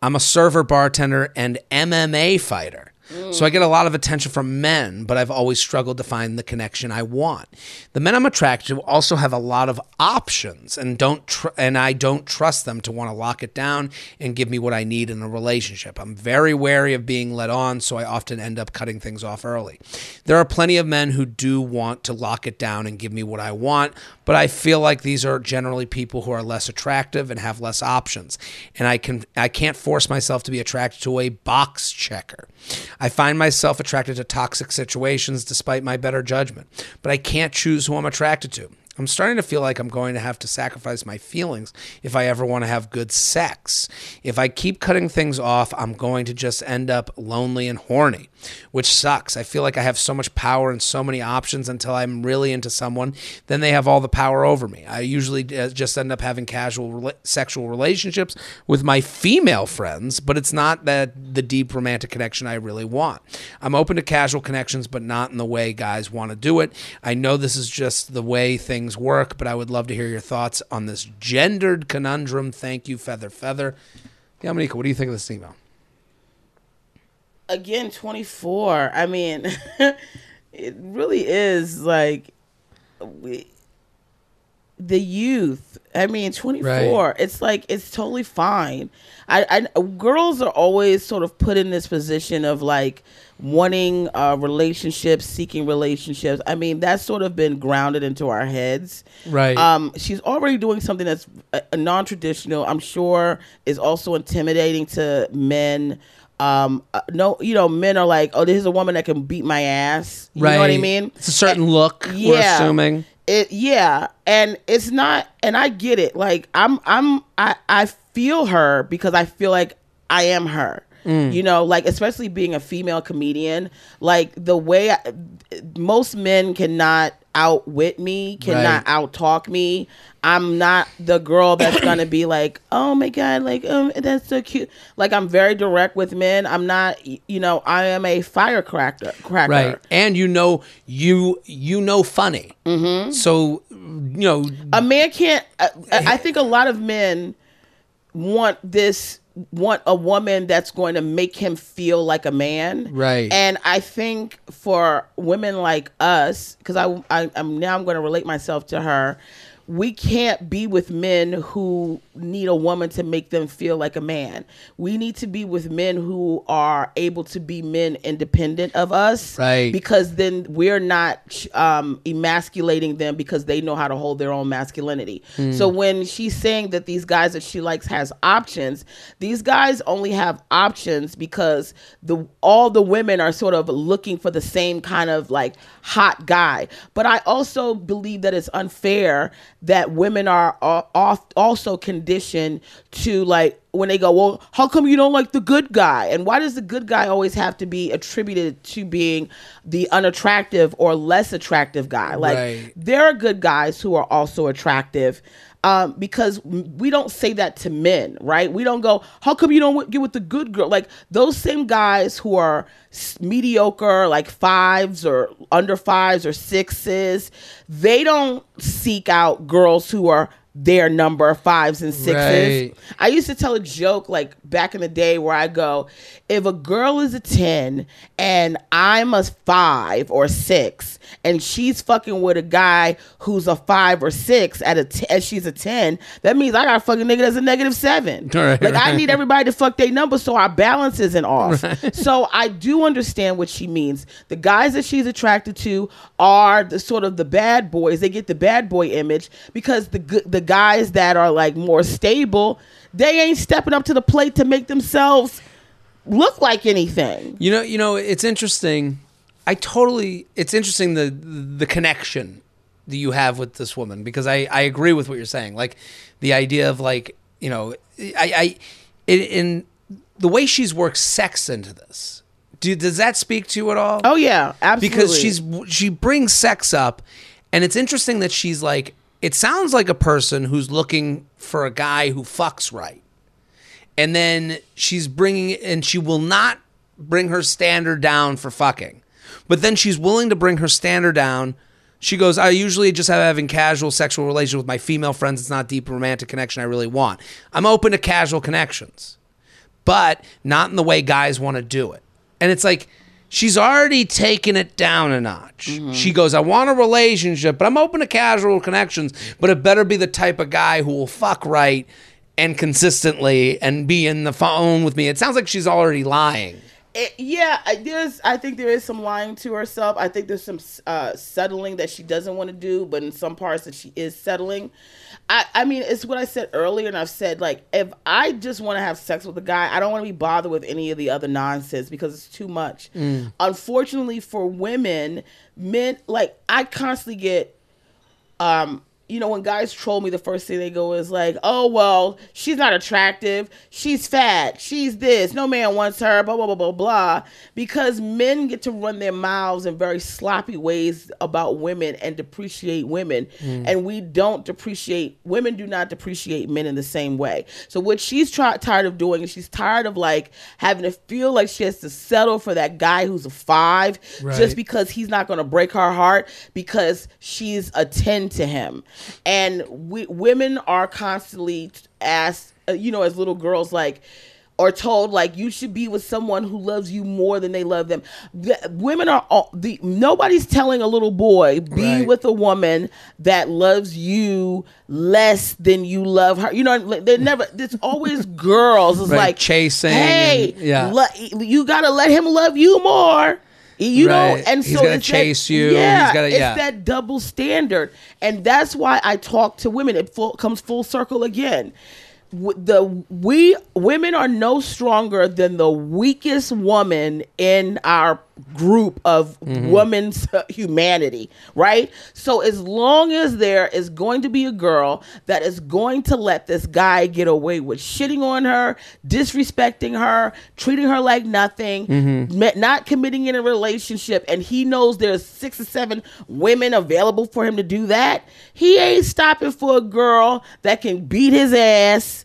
I'm a server, bartender, and MMA fighter. So I get a lot of attention from men, but I've always struggled to find the connection I want. The men I'm attracted to also have a lot of options and don't tr- and I don't trust them to want to lock it down and give me what I need in a relationship. I'm very wary of being led on, so I often end up cutting things off early. There are plenty of men who do want to lock it down and give me what I want, but I feel like these are generally people who are less attractive and have less options. And I can I can't force myself to be attracted to a box checker. I find myself attracted to toxic situations despite my better judgment, but I can't choose who I'm attracted to. I'm starting to feel like I'm going to have to sacrifice my feelings if I ever want to have good sex. If I keep cutting things off, I'm going to just end up lonely and horny, which sucks. I feel like I have so much power and so many options until I'm really into someone, then they have all the power over me. I usually uh, just end up having casual rela- sexual relationships with my female friends, but it's not that the deep romantic connection I really want. I'm open to casual connections, but not in the way guys want to do it. I know this is just the way things work, but I would love to hear your thoughts on this gendered conundrum. Thank you, Feather Feather. Yamaneika, what do you think of this email? Again, 24. I mean, it really is like we, the youth. I mean, 24. Right. It's like it's totally fine. I, I girls are always sort of put in this position of like wanting uh, relationships, seeking relationships. I mean, that's sort of been grounded into our heads. Right. Um, she's already doing something that's a, a non-traditional. I'm sure is also intimidating to men. Um, uh, no, you know, men are like, oh, this is a woman that can beat my ass. You know what I mean? It's a certain look, we're yeah. assuming. It yeah, and it's not and I get it. Like I'm I'm I I feel her because I feel like I am her. Mm. You know, like especially being a female comedian, like the way I, most men cannot outwit me, cannot Right. out talk me. I'm not the girl that's gonna be like, oh my god, like um, that's so cute. Like I'm very direct with men. I'm not, you know, I am a firecracker. Cracker. Right. And you know you you know funny. Mm-hmm. So you know a man can't I, I think a lot of men want this want a woman that's going to make him feel like a man Right. and i think for women like us because I, I i'm now i'm going to relate myself to her we can't be with men who need a woman to make them feel like a man. We need to be with men who are able to be men independent of us. Right. Because then we're not um, emasculating them because they know how to hold their own masculinity. So when she's saying that these guys that she likes has options, these guys only have options because the all the women are sort of looking for the same kind of like hot guy. But I also believe that it's unfair that women are off also conditioned to like when they go, well, how come you don't like the good guy? And why does the good guy always have to be attributed to being the unattractive or less attractive guy? Like Right. there are good guys who are also attractive. Um, because we don't say that to men, right? We don't go, how come you don't get with the good girl? Like those same guys who are mediocre, like fives or under fives or sixes, they don't seek out girls who are their number fives and sixes. Right. I used to tell a joke like back in the day where I go, if a girl is a 10 and I'm a five or six and she's fucking with a guy who's a five or six at a t- and she's a 10, that means I got a fucking nigga that's a negative seven. Right, like I need everybody to fuck their number so our balance isn't off. So I do understand what she means. The guys that she's attracted to are the sort of the bad boys. They get the bad boy image because the good the guys that are like more stable, they ain't stepping up to the plate to make themselves look like anything. You know, you know, it's interesting. I totally. It's interesting the the connection that you have with this woman because I I agree with what you're saying. Like the idea of like you know I I in, in the way she's worked sex into this. Do does that speak to you at all? Oh yeah, absolutely. because she's she brings sex up and it's interesting that she's like it sounds like a person who's looking for a guy who fucks right. And then she's bringing and she will not bring her standard down for fucking. But then she's willing to bring her standard down. She goes i usually just have having casual sexual relations with my female friends. It's not deep romantic connection i really want. I'm open to casual connections but not in the way guys want to do it. And it's like she's already taken it down a notch. Mm-hmm. She goes, I want a relationship, but I'm open to casual connections, but it better be the type of guy who will fuck right and consistently and be in the phone with me. It sounds like she's already lying. It- yeah, I- there's. I think there is some lying to herself. I think there's some uh, settling that she doesn't want to do, but in some parts that she is settling. I, I mean, it's what I said earlier, and I've said like, if I just want to have sex with a guy, I don't want to be bothered with any of the other nonsense because it's too much. Unfortunately, for women, men like I constantly get um you know when guys troll me the first thing they go is like oh well she's not attractive. She's fat. She's this. No man wants her blah blah blah blah blah. Because men get to run their mouths in very sloppy ways about women and depreciate women. Mm. And we don't depreciate women do not depreciate men in the same way. So what she's try- tired of doing is she's tired of like having to feel like she has to settle for that guy who's a five Right. just because he's not going to break her heart because she's a 10 to him and we women are constantly asked uh, you know as little girls like or told like you should be with someone who loves you more than they love them the, women are all, the nobody's telling a little boy be Right. with a woman that loves you less than you love her you know they're never it's always girls it's Right, like chasing hey and- yeah. you gotta let him love you more you know and He's so gotta it's chase that, you, he's yeah gotta- it's that double standard. And that's why i talk to women. It full, comes full circle again. The we women are no stronger than the weakest woman in our group of Mm-hmm. women's humanity right so as long as there is going to be a girl that is going to let this guy get away with shitting on her disrespecting her treating her like nothing Mm-hmm. not committing in a relationship and he knows there's six or seven women available for him to do that he ain't stopping for a girl that can beat his ass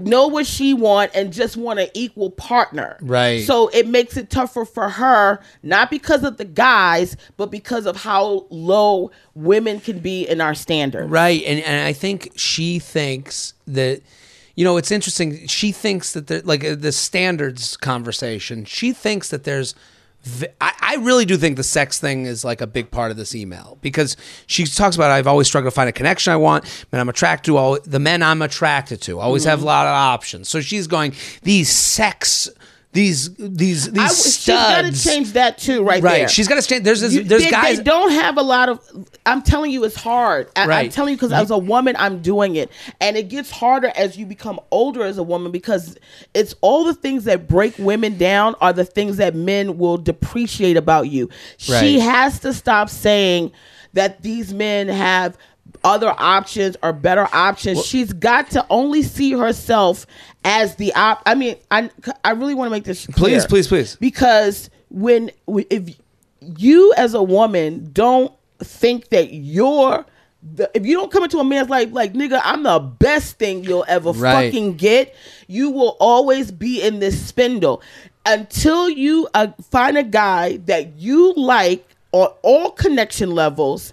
know what she want and just want an equal partner Right. so it makes it tougher for her not because of the guys but because of how low women can be in our standards Right. And, and I think she thinks that, you know, it's interesting. She thinks that there, like uh, the standards conversation, she thinks that there's, I, I really do think the sex thing is like a big part of this email because she talks about I've always struggled to find a connection I want, and I'm attracted to all the men I'm attracted to. Always have a Mm-hmm. lot of options. So she's going these sex, these these these I, she's got to change that too right, right. there She's got to change. There's this, You- there's they, guys. they don't have a lot of i'm telling you it's hard I, i'm telling you because as a woman i'm doing it and it gets harder as you become older as a woman because it's all the things that break women down are the things that men will depreciate about you she has to stop saying that these men have other options or better options she's got to only see herself as the op i mean i i really want to make this Please, please, please. because when if you as a woman don't think that you're the, if you don't come into a man's life like nigga i'm the best thing you'll ever Right. fucking get you will always be in this spindle until you uh, find a guy that you like on all connection levels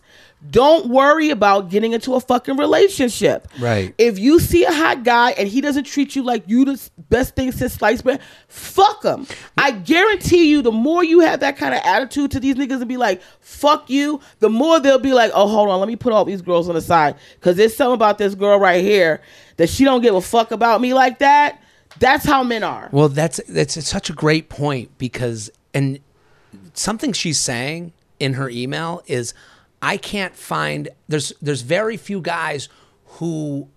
Don't worry about getting into a fucking relationship. Right. If you see a hot guy and he doesn't treat you like you the best thing since sliced bread, fuck him. I guarantee you, the more you have that kind of attitude to these niggas and be like, fuck you, the more they'll be like, oh, hold on, let me put all these girls on the side. Cause there's something about this girl right here that she don't give a fuck about me like that. That's how men are. Well, that's that's such a great point because and something she's saying in her email is I can't find there's there's very few guys who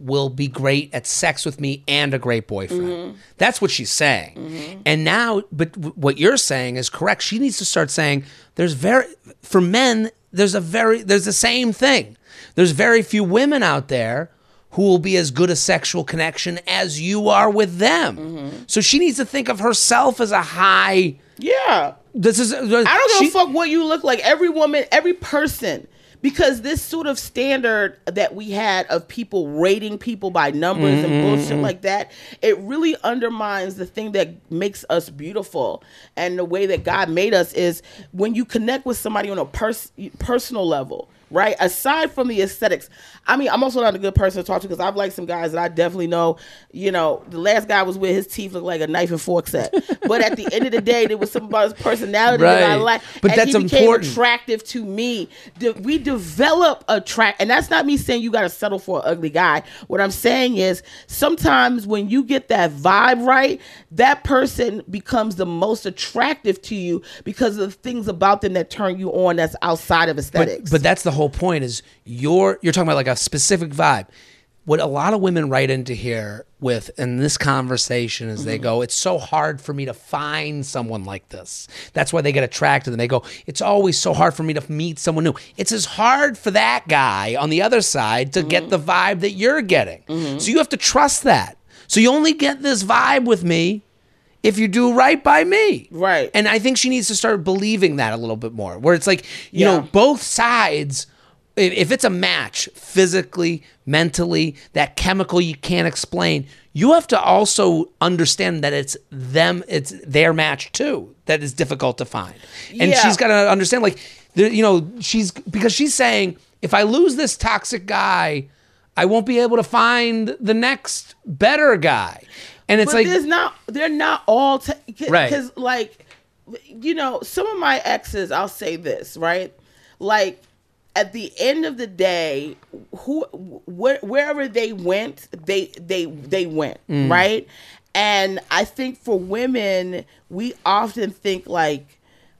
will be great at sex with me and a great boyfriend. Mm-hmm. That's what she's saying. Mm-hmm. And now but w- what you're saying is correct. She needs to start saying there's very for men there's a very there's the same thing. There's very few women out there who will be as good a sexual connection as you are with them. Mm-hmm. So she needs to think of herself as a high Yeah. This is I don't give she- a fuck what you look like. Every woman, every person. Because this sort of standard that we had of people rating people by numbers and Mm-hmm, bullshit like that, it really undermines the thing that makes us beautiful. And the way that God made us is when you connect with somebody on a pers- personal level, right? Aside from the aesthetics, I mean, I'm also not a good person to talk to because I've liked some guys that I definitely know. You know, the last guy was with his teeth looked like a knife and fork set. But at the end of the day, there was something about his personality that I Right. like. But and that's he became important. attractive to me. De- we develop a track, and that's not me saying you got to settle for an ugly guy. What I'm saying is sometimes when you get that vibe right, that person becomes the most attractive to you because of the things about them that turn you on that's outside of aesthetics. But, but that's the whole point is you're you're talking about like a specific vibe. What a lot of women write into here with in this conversation is Mm-hmm. they go, It's so hard for me to find someone like this. That's why they get attracted and they go, It's always so hard for me to meet someone new. It's as hard for that guy on the other side to Mm-hmm. get the vibe that you're getting. So you have to trust that. So you only get this vibe with me if you do right by me. Right. And I think she needs to start believing that a little bit more, where it's like, you Yeah. know, both sides, if, it's a match physically, mentally, that chemical you can't explain, you have to also understand that it's them, it's their match too, that is difficult to find. And Yeah. she's got to understand, like, you know, she's, because she's saying, if I lose this toxic guy, I won't be able to find the next better guy. And it's but like, there's not they're not all because Right. Because, like you know some of my exes i'll say this right like at the end of the day who wh- wherever they went they they they went Mm. right and i think for women we often think like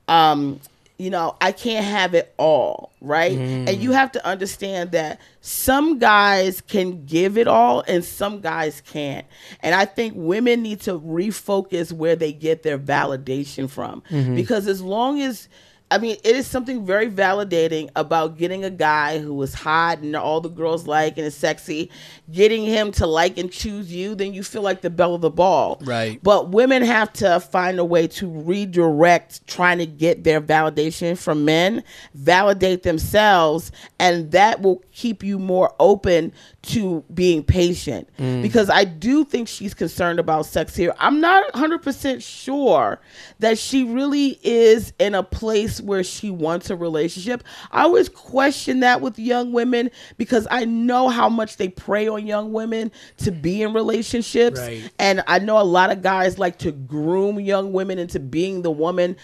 um you know i can't have it all right Mm. and you have to understand that some guys can give it all and some guys can't and i think women need to refocus where they get their validation from Mm-hmm. because as long as I mean, it is something very validating about getting a guy who is hot and all the girls like and is sexy, getting him to like and choose you, then you feel like the belle of the ball. Right. But women have to find a way to redirect trying to get their validation from men, validate themselves, and that will keep you more open to being patient. Because I do think she's concerned about sex here. I'm not 100% sure that she really is in a place where she wants a relationship. I always question that with young women because I know how much they prey on young women to be in relationships. Right. And I know a lot of guys like to groom young women into being the woman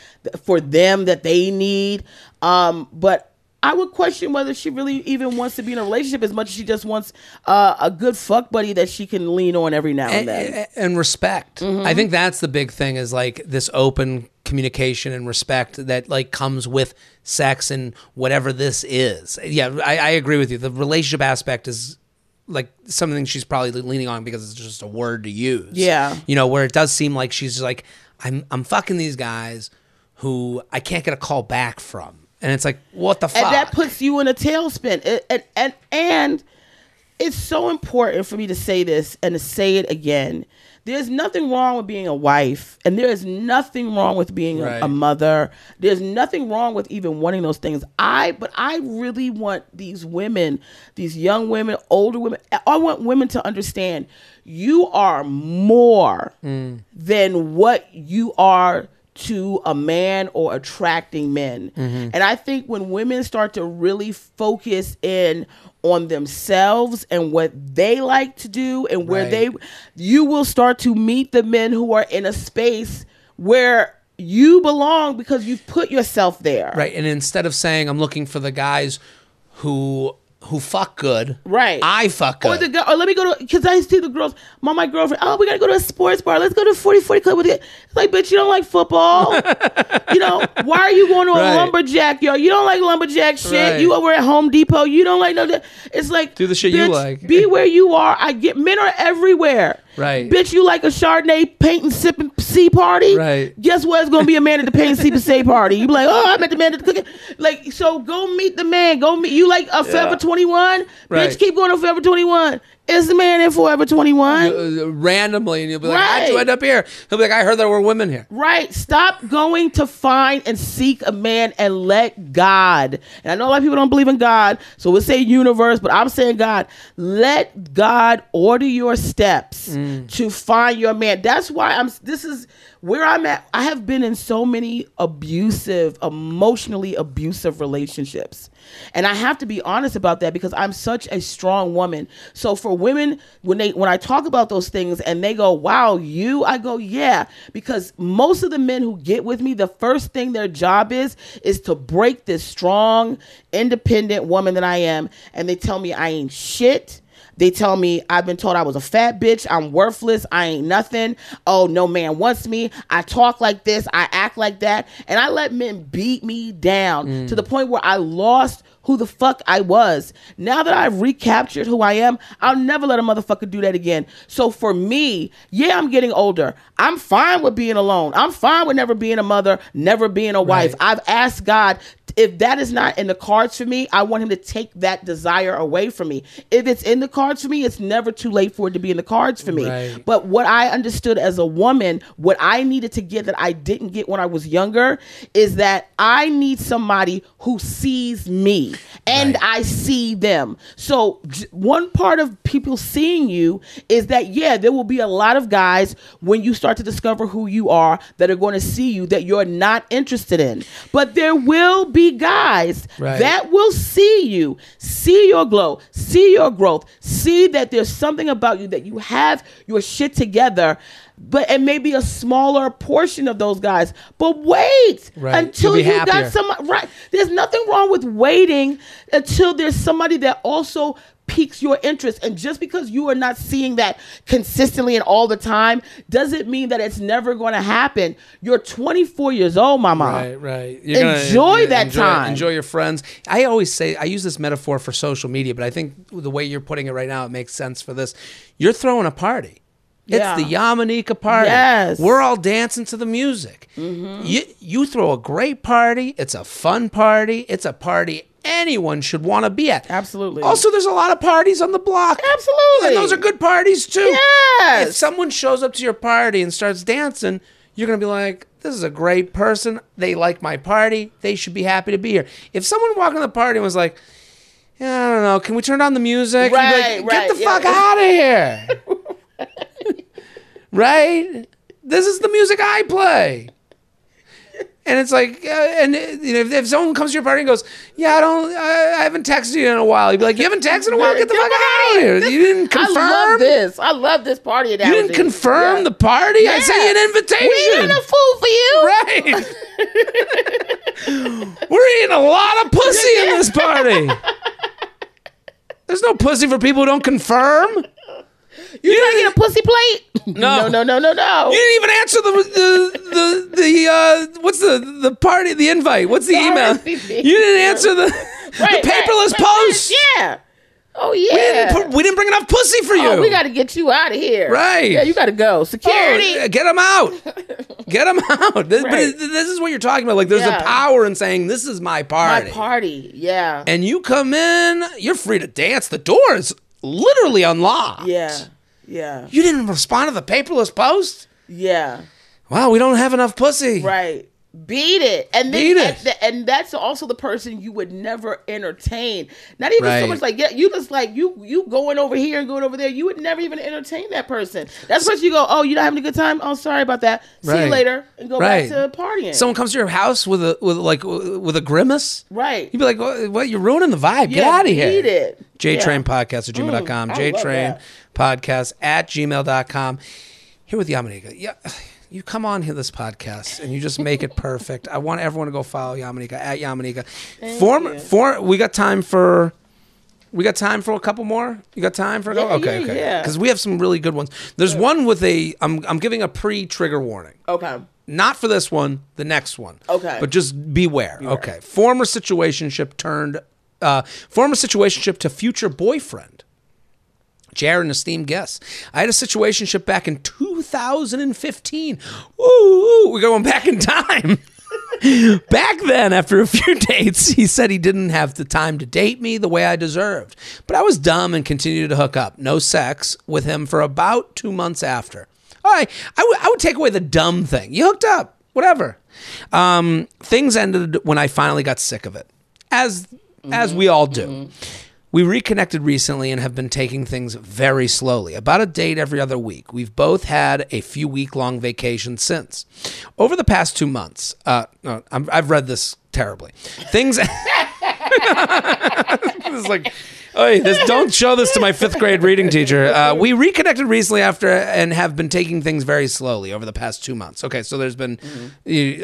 for them that they need. Um, but I would question whether she really even wants to be in a relationship as much as she just wants uh, a good fuck buddy that she can lean on every now and then. and, and respect. I think that's the big thing is like this open communication and respect that like comes with sex and whatever this is. Yeah, I, I agree with you. The relationship aspect is like something she's probably leaning on because it's just a word to use. Yeah. you know where it does seem like she's like I'm I'm fucking these guys who I can't get a call back from, and it's like what the fuck. and that puts you in a tailspin. It- and and and it's so important for me to say this and to say it again. There's nothing wrong with being a wife, and there is nothing wrong with being Right. a, mother. There's nothing wrong with even wanting those things. I, but I really want these women, these young women, older women. I want women to understand you are more hmm. than what you are to a man or attracting men. Mm-hmm. And I think when women start to really focus in on themselves and what they like to do and where Right. they you will start to meet the men who are in a space where you belong because you've put yourself there. Right. And instead of saying I'm looking for the guys who who fuck good, Right. I fuck good. Or the girl, or let me go to because I see the girls. my, my girlfriend. Oh, we gotta go to a sports bar. Let's go to forty forty club with it. It's like, bitch, you don't like football. you know, why are you going to a Right. lumberjack yo? You don't like lumberjack shit. Right. You over at Home Depot. You don't like no. It's like Do the shit you like. Be where you are. I get men are everywhere. Right. Bitch, you like a Chardonnay painting, and sip and party? Right. Guess what? It's gonna be a man at the paint and sip and say party. You be like, oh, I met the man at the cooking. Like, so go meet the man. Go meet you like a yeah. Forever 21. Right. Bitch, keep going to Forever 21. Is the man in Forever 21? Uh, randomly, and you'll be like, right. how'd you end up here? He'll be like, I heard there were women here. Right. Stop going to find and seek a man and let God. And I know a lot of people don't believe in God, so we'll say universe, but I'm saying God. Let God order your steps mm. to find your man. That's why I'm, this is where I'm at. I have been in so many abusive, emotionally abusive relationships and I have to be honest about that because I'm such a strong woman. So for women, when they when I talk about those things and they go, "Wow, you," I go, "Yeah," because most of the men who get with me, the first thing their job is is to break this strong, independent woman that I am, and they tell me I ain't shit. They tell me I've been told I was a fat bitch. I'm worthless. I ain't nothing. Oh, no man wants me. I talk like this. I act like that. And I let men beat me down mm. to the point where I lost who the fuck I was. Now that I've recaptured who I am, I'll never let a motherfucker do that again. So for me, yeah, I'm getting older. I'm fine with being alone. I'm fine with never being a mother, never being a wife. Right. I've asked God if that is not in the cards for me, I want him to take that desire away from me. If it's in the cards for me, it's never too late for it to be in the cards for me. Right. But what I understood as a woman, what I needed to get that I didn't get when I was younger, is that I need somebody who sees me and Right. I see them. So one part of people seeing you is that yeah, there will be a lot of guys when you start to discover who you are that are going to see you that you're not interested in. But there will be guys Right. that will see you, see your glow, see your growth, see that there's something about you that you have your shit together. But it may be a smaller portion of those guys. But wait Right. until be happier. got some right. There's nothing wrong with waiting until there's somebody that also piques your interest. And just because you are not seeing that consistently and all the time doesn't mean that it's never going to happen. You're 24 years old, mama. Right, right. You're Enjoy that enjoy, time. Enjoy your friends. I always say I use this metaphor for social media, but I think the way you're putting it right now, it makes sense for this. You're throwing a party. Yeah. It's the Yamaneika party. Yes. Mm-hmm. We're all dancing to the music. You you throw a great party. It's a fun party. It's a party anyone should want to be at. Absolutely. Also, there's a lot of parties on the block. Absolutely. And those are good parties too. Yes. If someone shows up to your party and starts dancing, you're going to be like, this is a great person. They like my party. They should be happy to be here. If someone walked in the party and was like, yeah, I don't know, can we turn down the music? Right, like, Get right, the yeah. fuck out of here. right? This is the music I play. And it's like, uh, and uh, you know, if, if someone comes to your party and goes, "Yeah, I don't, I, I haven't texted you in a while," you'd be like, "You haven't texted in a while? Get the Get fuck out of here! You didn't confirm. I love this. I love this party You didn't confirm Yeah. the party. I sent you an We invitation. ain't a fool for you. Right. We're eating a lot of pussy in this party. There's no pussy for people who don't confirm. You trying to get a pussy plate? No. no, no, no, no, no. You didn't even answer the the the, the uh what's the the party the invite? What's the email? RSVP. You didn't answer the, Right, the paperless right, post. Yeah. Oh We yeah. didn't put, we didn't bring enough pussy for you. Oh, we got to get you out of here. Right. Yeah, you got to go. Security. Oh, get them out. Get them out. This, But Right. this is what you're talking about. Like, there's Yeah. a power in saying, this is my party. My party. Yeah. and you come in, you're free to dance. The door is literally unlocked. yeah. Yeah. You didn't respond to the paperless post? Yeah. Wow, we don't have enough pussy. Right. Beat it, and then Beat it. And, th- and that's also the person you would never entertain. Not even Right. so much like yeah, you just like you you going over here and going over there. You would never even entertain that person. That's what you go, oh, you're not having a good time. Oh, sorry about that. See Right. you later, and go Right. back to partying. Someone comes to your house with a with like with a grimace. right. You'd be like, "What? what you're ruining the vibe. Get out of here." beat it. JTrain Podcast at gmail.com. Mm, I love JTrain. Podcast at gmail.com. Here with Yamaneika. Yeah. You come on here this podcast and you just make it perfect. I want everyone to go follow Yamaneika at Yamaneika. Form for we got time for we got time for a couple more. You got time for a Yeah, couple? Okay, yeah, okay. yeah. Because we have some really good ones. There's one with a. I'm I'm giving a pre-trigger warning. Okay. Not for this one, the next one. Okay. But just beware. Okay. Former situationship turned uh former situationship to future boyfriend. Jared, an esteemed guest. I had a situationship back in 2015. Woo! We're going back in time. Back then, after a few dates, he said he didn't have the time to date me the way I deserved. But I was dumb and continued to hook up. No sex with him for about two months after. All right, I would- I would take away the dumb thing. You hooked up, whatever. Um, things ended when I finally got sick of it, as as we all do. We reconnected recently and have been taking things very slowly, about a date every other week. We've both had a few week long vacations since. Over the past two months, uh, no, I'm, I've read this terribly. Things. this is like, Oy, this, don't show this to my fifth grade reading teacher. Uh, we reconnected recently after and have been taking things very slowly over the past two months. Okay, so there's been,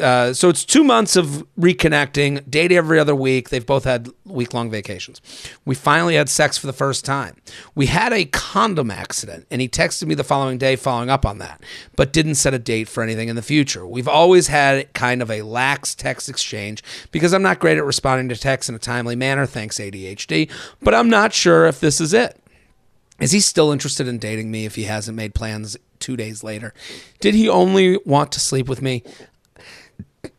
uh, so it's two months of reconnecting, date every other week. They've both had week long vacations. We finally had sex for the first time. We had a condom accident, and he texted me the following day following up on that, but didn't set a date for anything in the future. We've always had kind of a lax text exchange because I'm not great at responding to texts in a timely manner, thanks ADHD, but I'm not sure if this is it. Is he still interested in dating me if he hasn't made plans two days later? Did he only want to sleep with me?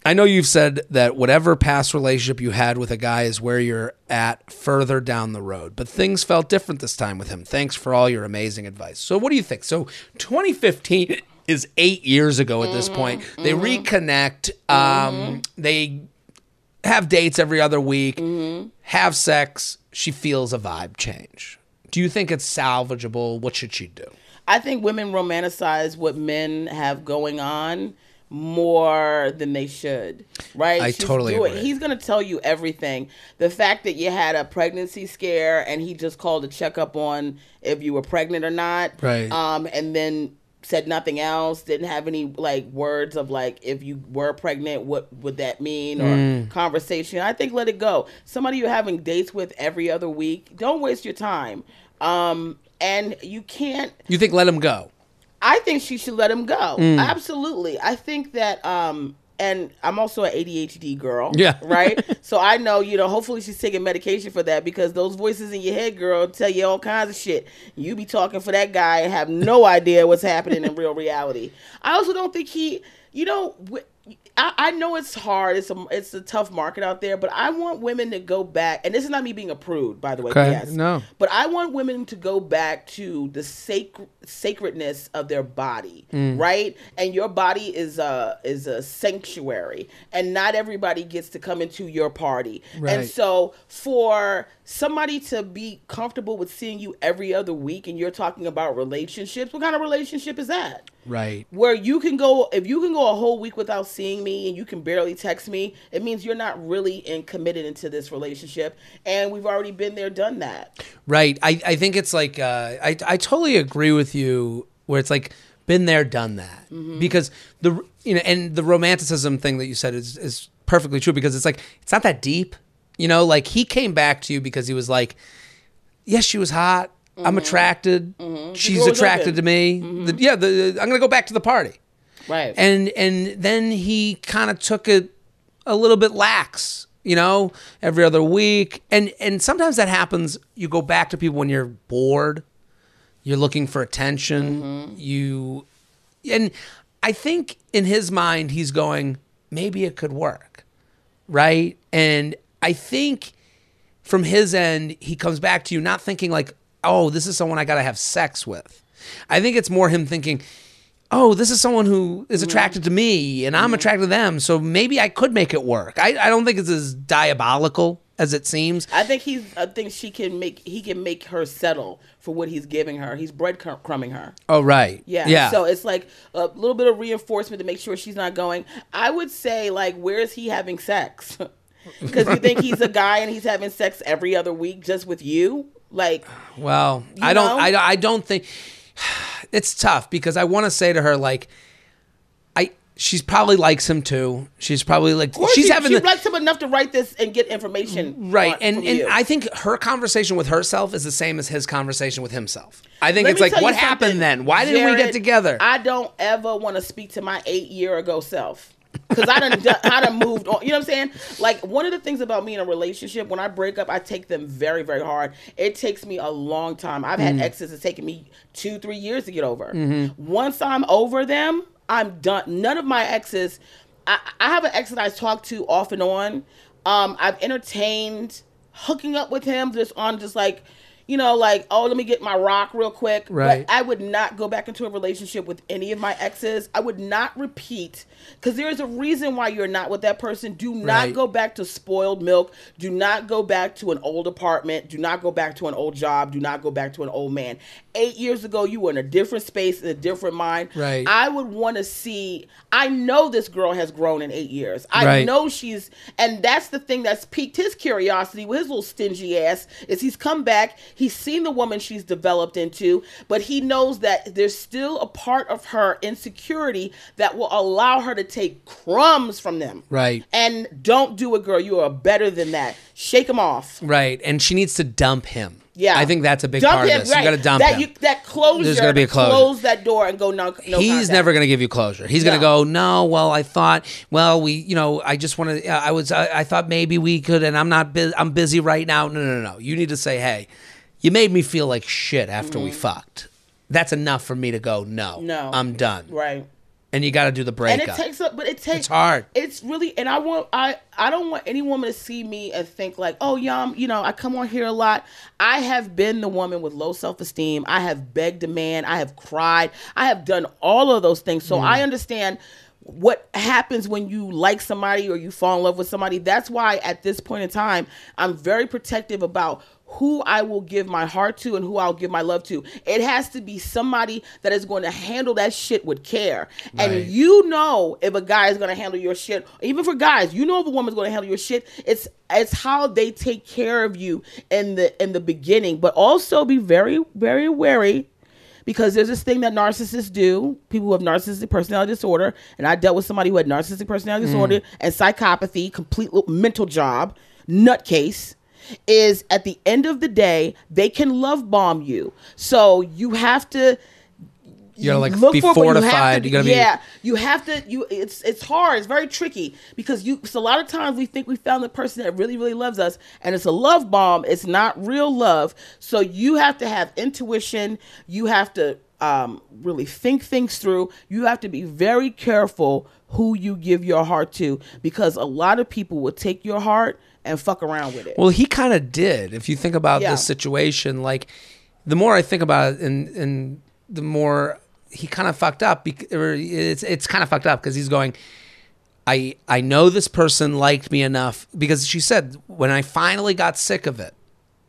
I know you've said that whatever past relationship you had with a guy is where you're at further down the road, but things felt different this time with him. Thanks for all your amazing advice. So, what do you think? So, 2015 is eight years ago at this point. They reconnect. Um, They have dates every other week, have sex. She feels a vibe change. Do you think it's salvageable? What should she do? I think women romanticize what men have going on more than they should. Right? I totally doing- agree. He's gonna tell you everything. The fact that you had a pregnancy scare and he just called to check up on if you were pregnant or not. Right. Um, and then said nothing else. Didn't have any like words of like if you were pregnant, what would that mean or Mm. conversation. I think let it go. Somebody you're having dates with every other week. Don't waste your time. Um, and you can't You think let him go? I think she should let him go. Mm. Absolutely. I think that um and I'm also an ADHD girl. Yeah. Right? so I know, you know, hopefully she's taking medication for that because those voices in your head, girl, tell you all kinds of shit. You be talking for that guy and have no idea what's happening in real reality. I also don't think he, you know, wh- I, I know it's hard. It's a it's a tough market out there, but I want women to go back. And this is not me being a prude, by the way. Okay, Yes. no. But I want women to go back to the sac- sacredness of their body, Mm. right? And your body is a is a sanctuary, and not everybody gets to come into your party. Right. And so, for somebody to be comfortable with seeing you every other week, and you're talking about relationships, what kind of relationship is that? Right. where you can go if you can go a whole week without seeing me and you can barely text me it means you're not really in committed into this relationship and we've already been there done that Right. I, I think it's like uh, I I totally agree with you where it's like been there, done that. Because the you know and the romanticism thing that you said is is perfectly true because it's like it's not that deep. You know, like he came back to you because he was like, yes, she was hot. I'm attracted. She's door was attracted to me. The- yeah, the, I'm gonna go back to the party. right. And and then he kind of took it a little bit lax you know every other week. And and sometimes that happens you go back to people when you're bored you're looking for attention you and i think in his mind he's going maybe it could work right? And i think from his end he comes back to you not thinking like oh this is someone i gotta have sex with i think it's more him thinking oh, this is someone who is Mm-hmm. attracted to me and I'm attracted to them. So maybe I could make it work. I, I don't think it's as diabolical as it seems. I think he's. I think she can make. He can make her settle for what he's giving her. He's breadcrumbing her. Oh, right. Yeah. Yeah. So it's like a little bit of reinforcement to make sure she's not going. I would say like, where is he having sex? Because you think he's a guy and he's having sex every other week just with you? Like, Well, I don't. know? I, I don't think it's tough because I want to say to her like, I she's probably likes him too. She's probably like she's she, having she the likes him enough to write this and get information. right, on- and and you. I think her conversation with herself is the same as his conversation with himself. I think Let it's like, what happened then? Why didn't we get together? I don't ever want to speak to my eight year ago self. Because I done, done- I done moved on. You know what I'm saying? Like, one of the things about me in a relationship, when I break up, I take them very, very hard. It takes me a long time. I've Mm-hmm. had exes that's taken me two, three years to get over. Once I'm over them, I'm done. None of my exes, I, I have an ex that I talk to off and on. Um, I've entertained hooking up with him just on just like, you know, like, oh, let me get my rock real quick. Right. But I would not go back into a relationship with any of my exes. I would not repeat because there is a reason why you're not with that person. Do not Right. go back to spoiled milk. Do not go back to an old apartment. Do not go back to an old job. Do not go back to an old man. Eight years ago, you were in a different space, in a different mind. Right. I would want to see. I know this girl has grown in eight years. I Right. know she's, and that's the thing that's piqued his curiosity with his little stingy ass. Is he's come back, he's seen the woman she's developed into, but he knows that there's still a part of her insecurity that will allow her to take crumbs from them. Right. And don't do it, girl. You are better than that. Shake them off. right, and she needs to dump him. Yeah, I think that's a big Dump part him, of this. right. You got to dump that, him. You, that closure. There's gotta be a closure. Close that door and go. No, no he's contact. never going to give you closure. He's going to go, no. Well, I thought, well, we, you know, I just want to. Uh, I was, I, I thought maybe we could, and I'm not. Bu- I'm busy right now. No, No, no, no. You need to say, hey, you made me feel like shit after we fucked. That's enough for me to go. No, Mm-hmm. No. I'm done. right. And you got to do the and breakup. it takes up but it takes It's hard. it's really and i want i i don't want any woman to see me and think like oh yeah I'm, you know i come on here a lot i have been the woman with low self-esteem i have begged a man i have cried i have done all of those things so Mm. i understand what happens when you like somebody or you fall in love with somebody that's why at this point in time i'm very protective about who I will give my heart to and who I'll give my love to. It has to be somebody that is going to handle that shit with care. Right. And you know if a guy is going to handle your shit. Even for guys, you know if a woman's going to handle your shit. It's it's how they take care of you in the in the beginning, but also be very very wary because there's this thing that narcissists do. People who have narcissistic personality disorder, and I dealt with somebody who had narcissistic personality hmm. disorder and psychopathy, complete mental job, nutcase. Is at the end of the day, they can love bomb you. So you have to You gotta like look be for but you have fortified. to You, gotta be. yeah, you have to. You it's it's hard. It's very tricky because you. So a lot of times we think we found the person that really really loves us, and it's a love bomb. It's not real love. So you have to have intuition. You have to um, really think things through. You have to be very careful who you give your heart to because a lot of people will take your heart and fuck around with it. Well, he kind of did. If you think about Yeah. this situation, like the more I think about it, and and the more he kind of fucked up. Or it's it's kind of fucked up because he's going. I I know this person liked me enough because she said when I finally got sick of it,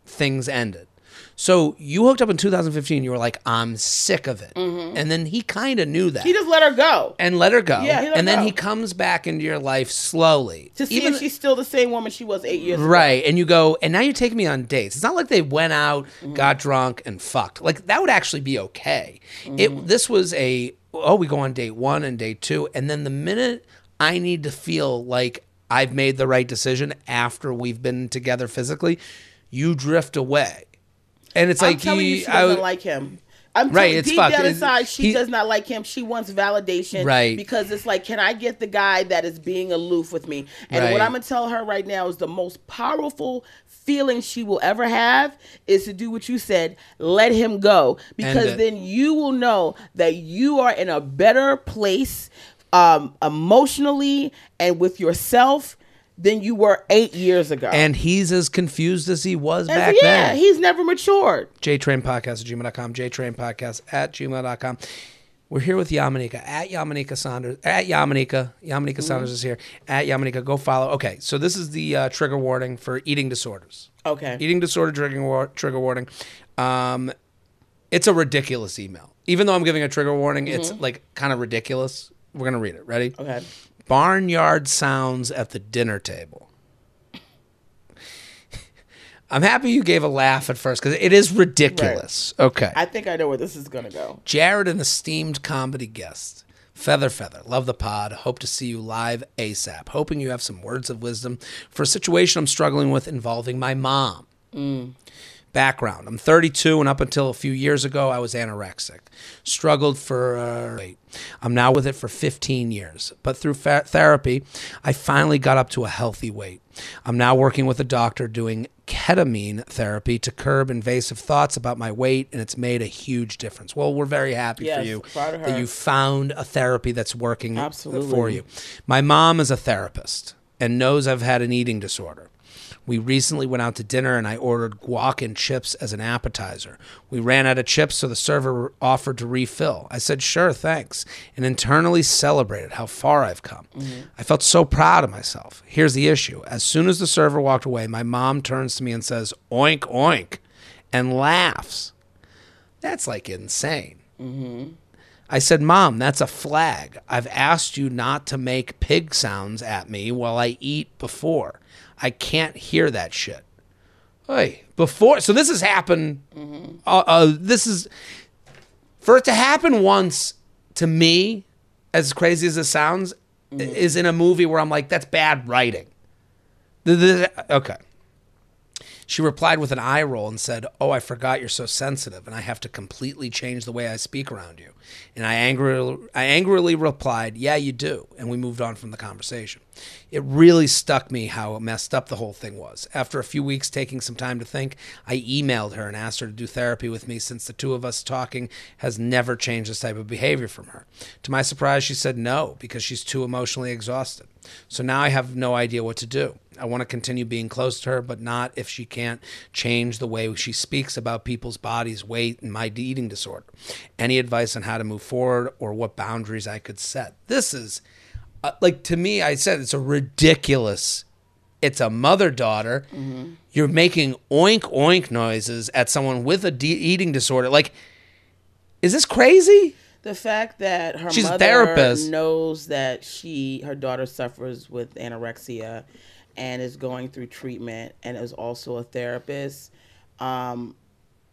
things ended. So you hooked up in 2015. You were like, I'm sick of it, and then he kind of knew that he just let her go and let her go. Yeah, he and then go. he comes back into your life slowly to see if she's still the same woman she was eight years ago. Right. And you go, and now you're taking me on dates. It's not like they went out, Mm-hmm. got drunk, and fucked. Like that would actually be okay. Mm-hmm. It this was a oh, we go on date one and date two, and then the minute I need to feel like I've made the right decision after we've been together physically, you drift away. And it's I'm like telling you, he- she I doesn't w- like him. I'm Right, telling- it's deep fucked. down inside, she he- does not like him. She wants validation, Right. Because it's like, can I get the guy that is being aloof with me? And Right. what I'm gonna tell her right now is the most powerful feeling she will ever have is to do what you said. Let him go, because then you will know that you are in a better place, um, emotionally and with yourself than you were eight years ago. and he's as confused as he was And back yeah, then. Yeah, he's never matured. JTrainPodcast at gmail.com, JTrainPodcast at gmail.com. We're here with Yamaneika at Yamaneika Saunders at Yamaneika. Yamaneika Mm-hmm. Saunders is here at Yamaneika. Go follow. Okay, so this is the uh, trigger warning for eating disorders. Okay. Eating disorder trigger war- trigger warning. Um, it's a ridiculous email. Even though I'm giving a trigger warning, it's like kind of ridiculous. We're gonna read it. Ready? Okay. Barnyard sounds at the dinner table. I'm happy you gave a laugh at first because it is ridiculous. Okay. I think I know where this is gonna go. Jared, an esteemed comedy guest. Feather, feather. Love the pod. Hope to see you live ASAP. Hoping you have some words of wisdom for a situation I'm struggling with involving my mom. Mm. Background I'm 32, and up until a few years ago, I was anorexic. Struggled for uh, weight. I'm now with it for 15 years. But through fa- therapy, I finally got up to a healthy weight. I'm now working with a doctor doing ketamine therapy to curb invasive thoughts about my weight, and it's made a huge difference. Well, we're very happy for Yes, you proud of that you found a therapy that's working Absolutely. for you. My mom is a therapist and knows I've had an eating disorder. We recently went out to dinner and I ordered guac and chips as an appetizer. We ran out of chips, so the server offered to refill. I said, sure, thanks, and internally celebrated how far I've come. Mm-hmm. I felt so proud of myself. Here's the issue as soon as the server walked away, my mom turns to me and says, oink, oink, and laughs. That's like insane. Mm-hmm. I said, Mom, that's a flag. I've asked you not to make pig sounds at me while I eat before. I can't hear that shit. Hey, before. So this has happened. Uh, uh, this is. For it to happen once to me, as crazy as it sounds, is in a movie where I'm like, that's bad writing. The- the- okay. She replied with an eye roll and said, Oh, I forgot you're so sensitive and I have to completely change the way I speak around you. And I angrily, I angrily replied, Yeah, you do. And we moved on from the conversation. It really stuck me how messed up the whole thing was. After a few weeks taking some time to think, I emailed her and asked her to do therapy with me since the two of us talking has never changed this type of behavior from her. To my surprise, she said no because she's too emotionally exhausted. So now I have no idea what to do. I want to continue being close to her, but not if she can't change the way she speaks about people's bodies, weight, and my eating disorder. Any advice on how to move forward or what boundaries I could set? This is, uh, like, to me, I said it's a ridiculous. It's a mother daughter. You're making oink oink noises at someone with a de- eating disorder. Like, is this crazy? The fact that her She's a mother therapist. knows that she her daughter suffers with anorexia and is going through treatment and is also a therapist. Um,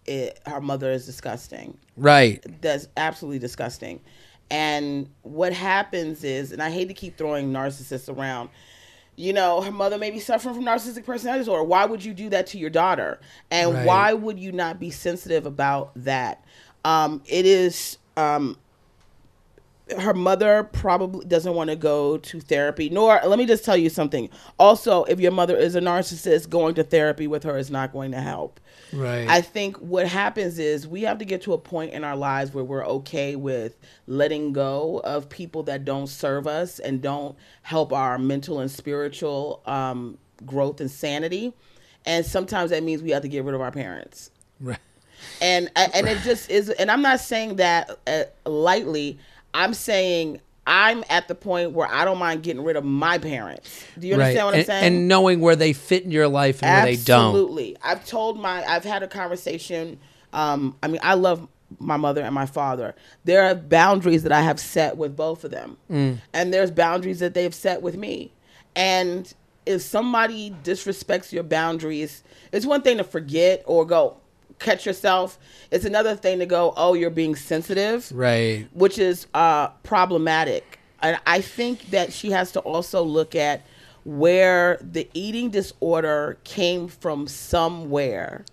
it, her mother is disgusting. Right. That's absolutely disgusting. And what happens is, and I hate to keep throwing narcissists around. You know, her mother may be suffering from narcissistic personality disorder. Why would you do that to your daughter? And Right. why would you not be sensitive about that? Um, it is um, her mother probably doesn't want to go to therapy nor let me just tell you something. Also if your mother is a narcissist going to therapy with her is not going to help. Right. i think what happens is we have to get to a point in our lives where we're okay with letting go of people that don't serve us and don't help our mental and spiritual um, growth and sanity. And sometimes that means we have to get rid of our parents. Right. and and it just is and i'm not saying that uh, lightly i'm saying i'm at the point where i don't mind getting rid of my parents. Do you understand what i'm and, saying? and knowing where they fit in your life and where they don't. absolutely. I've told my i've had a conversation um i mean i love my mother and my father. There are boundaries that i have set with both of them. Mm. and there's boundaries that they've set with me. And if somebody disrespects your boundaries it's one thing to forget or go catch yourself it's another thing to go oh you're being sensitive Right. which is uh, problematic. And I think that she has to also look at where the eating disorder came from somewhere.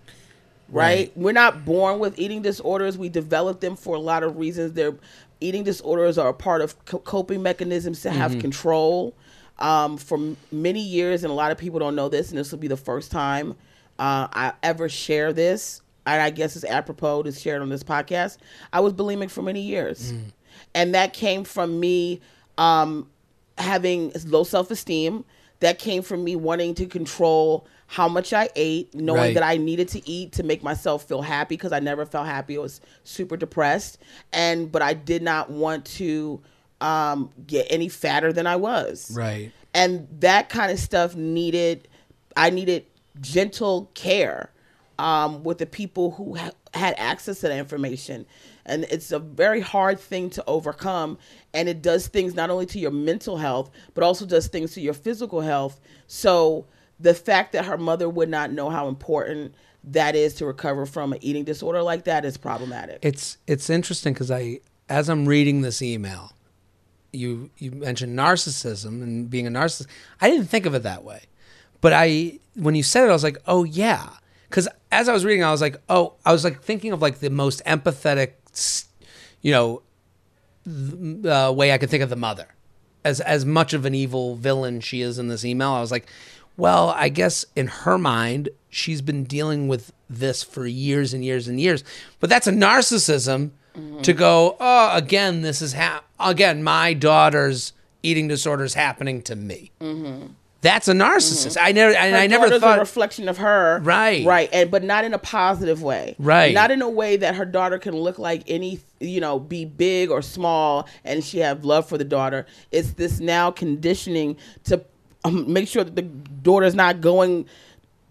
Right? We're not born with eating disorders. We develop them for a lot of reasons. Their eating disorders are a part of co- coping mechanisms to have control. Um, for m- many years, and a lot of people don't know this, and this will be the first time uh, I ever share this. And I guess it's apropos to share it on this podcast. I was bulimic for many years, and that came from me um, having low self esteem. That came from me wanting to control how much I ate, knowing Right. that I needed to eat to make myself feel happy because I never felt happy. I was super depressed, and but I did not want to um, get any fatter than I was Right. and that kind of stuff needed i needed gentle care um, with the people who ha- had access to that information. And it's a very hard thing to overcome. And it does things not only to your mental health but also does things to your physical health. So the fact that her mother would not know how important that is to recover from an eating disorder like that is problematic. It's it's interesting because I, as I'm reading this email, you you mentioned narcissism and being a narcissist. I didn't think of it that way, but I when you said it, I was like, oh yeah. Because as I was reading, I was like, oh, I was like thinking of like the most empathetic, you know, uh, way I could think of the mother, as as much of an evil villain she is in this email. I was like, well, I guess in her mind, she's been dealing with this for years and years and years. But that's a narcissism to go, oh, again, this is ha- again my daughter's eating disorder is happening to me. That's a narcissist. I never and Her I never thought a reflection of her, Right. Right, and but not in a positive way, Right. Not in a way that her daughter can look like any, you know, be big or small, and she have love for the daughter. It's this now conditioning to um, make sure that the daughter's not going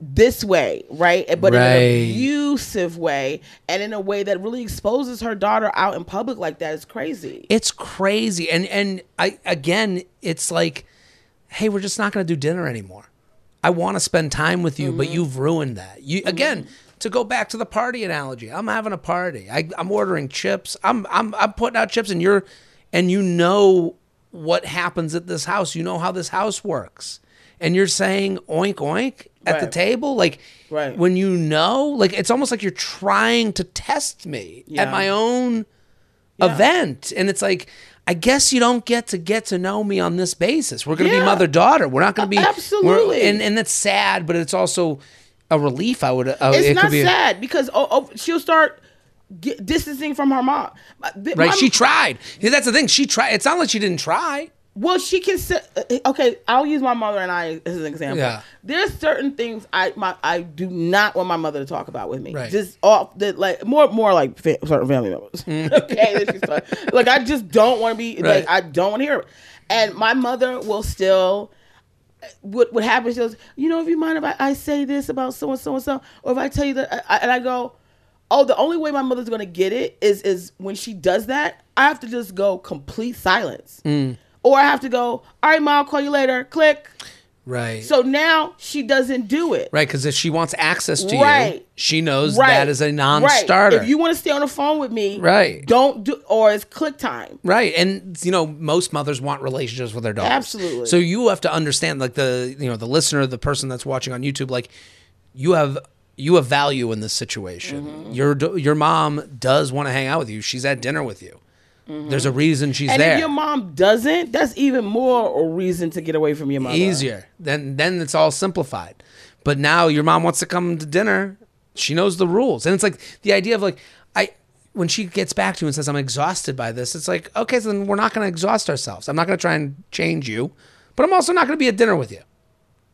this way, right? But in Right. an abusive way, and in a way that really exposes her daughter out in public like that is crazy. it's crazy and and i again it's like hey we're just not going to do dinner anymore. I want to spend time with you but mm-hmm. you've ruined that. You mm-hmm. again to go back to the party analogy i'm having a party. I, i'm ordering chips. I'm, I'm i'm putting out chips and you're and you know what happens at this house. You know how this house works. And you're saying oink oink at the table? Like Right. when you know like it's almost like you're trying to test me Yeah. at my own event. And it's like i guess you don't get to get to know me on this basis. We're gonna be mother daughter we're not gonna be we're- Absolutely. and and that's sad but it's also a relief i would uh, It's it not be sad because oh, oh, she'll start get, distancing from her mom. Right my- she tried. That's the thing. She tried. It's not like she didn't try Well, she can sit. Okay, I'll use my mother and I as an example. Yeah. There's certain things I my I do not want my mother to talk about with me. Right. Just off the like more more like fa- certain family members. okay, she start- like I just don't want to be Mm. Right. like I don't want to hear it. And my mother will still. What what happens is, you know, if you mind if I, I say this about so and so and so, or if I tell you that, I, and I go, oh, the only way my mother's gonna get it is is when she does that. I have to just go complete silence, Mm. Or I have to go, all right, mom, I'll call you later. Click. right So now she doesn't do it. right because if she wants access to you Right. she knows Right. that is a non-starter Right. If you want to stay on the phone with me, Right. Don't do, or it's click time. Right. And you know, most mothers want relationships with their daughters. Absolutely. So you have to understand like the you know, the listener, the person that's watching on YouTube, like you have you have value in this situation. Mm-hmm. Your your mom does want to hang out with you. She's at dinner with you. There's a reason she's Mm-hmm. And there. if your mom doesn't, that's even more a reason to get away from your mother. Easier. Then then it's all simplified. But now your mom wants to come to dinner. She knows the rules. And it's like the idea of like I when she gets back to you and says I'm exhausted by this, it's like, okay, so then we're not going to exhaust ourselves. I'm not going to try and change you, but I'm also not going to be at dinner with you.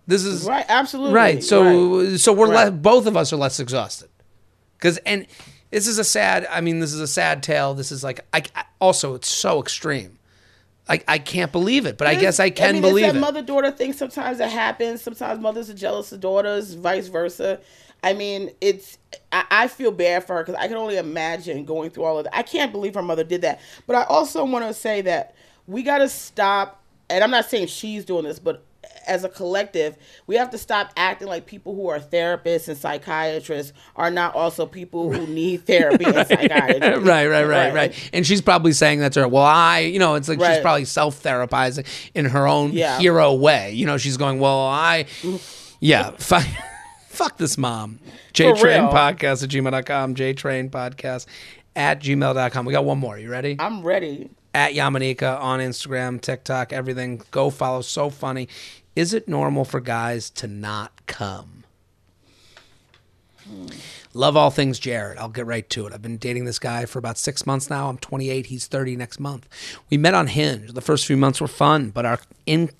This is Right. Absolutely. right. So Right. so we're Right. le- both of us are less exhausted. Cuz and this is a sad I mean this is a sad tale. This is like I, I also it's so extreme. I, I can't believe it, but I guess I can mean, believe it's that it. mother daughter thing. Sometimes it happens. Sometimes mothers are jealous of daughters, vice versa. I mean, it's. I, I feel bad for her because I can only imagine going through all of that. I can't believe her mother did that. But I also want to say that we got to stop. And I'm not saying she's doing this, but as a collective, we have to stop acting like people who are therapists and psychiatrists are not also people who need therapy and psychiatry. right, right, right, right. And she's probably saying that to her. Well, I, you know, it's like she's probably self therapizing in her own hero way. You know, she's going, well, I, yeah, fuck, fuck this mom. JTrain podcast at gmail.com, JTrain podcast at gmail.com. We got one more. You ready? I'm ready. at Yamaneika on Instagram, TikTok, everything. Go follow. So funny. Is it normal for guys to not come? Love all things Jared. I'll get right to it. I've been dating this guy for about six months now. I'm 28. He's 30 next month. We met on Hinge. The first few months were fun, but our in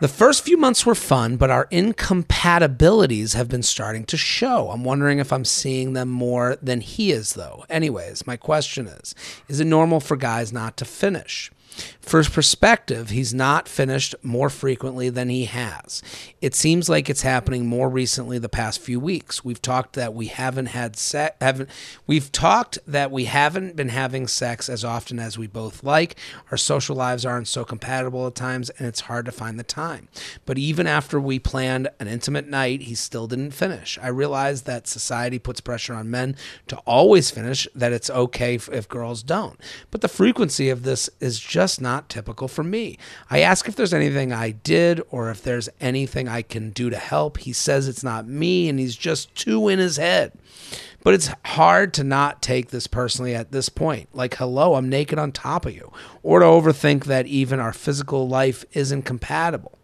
The first few months were fun, but our incompatibilities have been starting to show. I'm wondering if I'm seeing them more than he is, though. Anyways, my question is Is it normal for guys not to finish? For perspective, he's not finished more frequently than he has. It seems like it's happening more recently the past few weeks. We've talked that we haven't had sex haven't we've talked that we haven't been having sex as often as we both like. Our social lives aren't so compatible at times and it's hard to find the time. But even after we planned an intimate night, he still didn't finish. I realize that society puts pressure on men to always finish, that it's okay if, if girls don't. But the frequency of this is just just not typical for me. I ask if there's anything I did or if there's anything I can do to help. He says it's not me and he's just too in his head. But it's hard to not take this personally at this point. Like, hello, I'm naked on top of you. Or to overthink that even our physical life isn't compatible.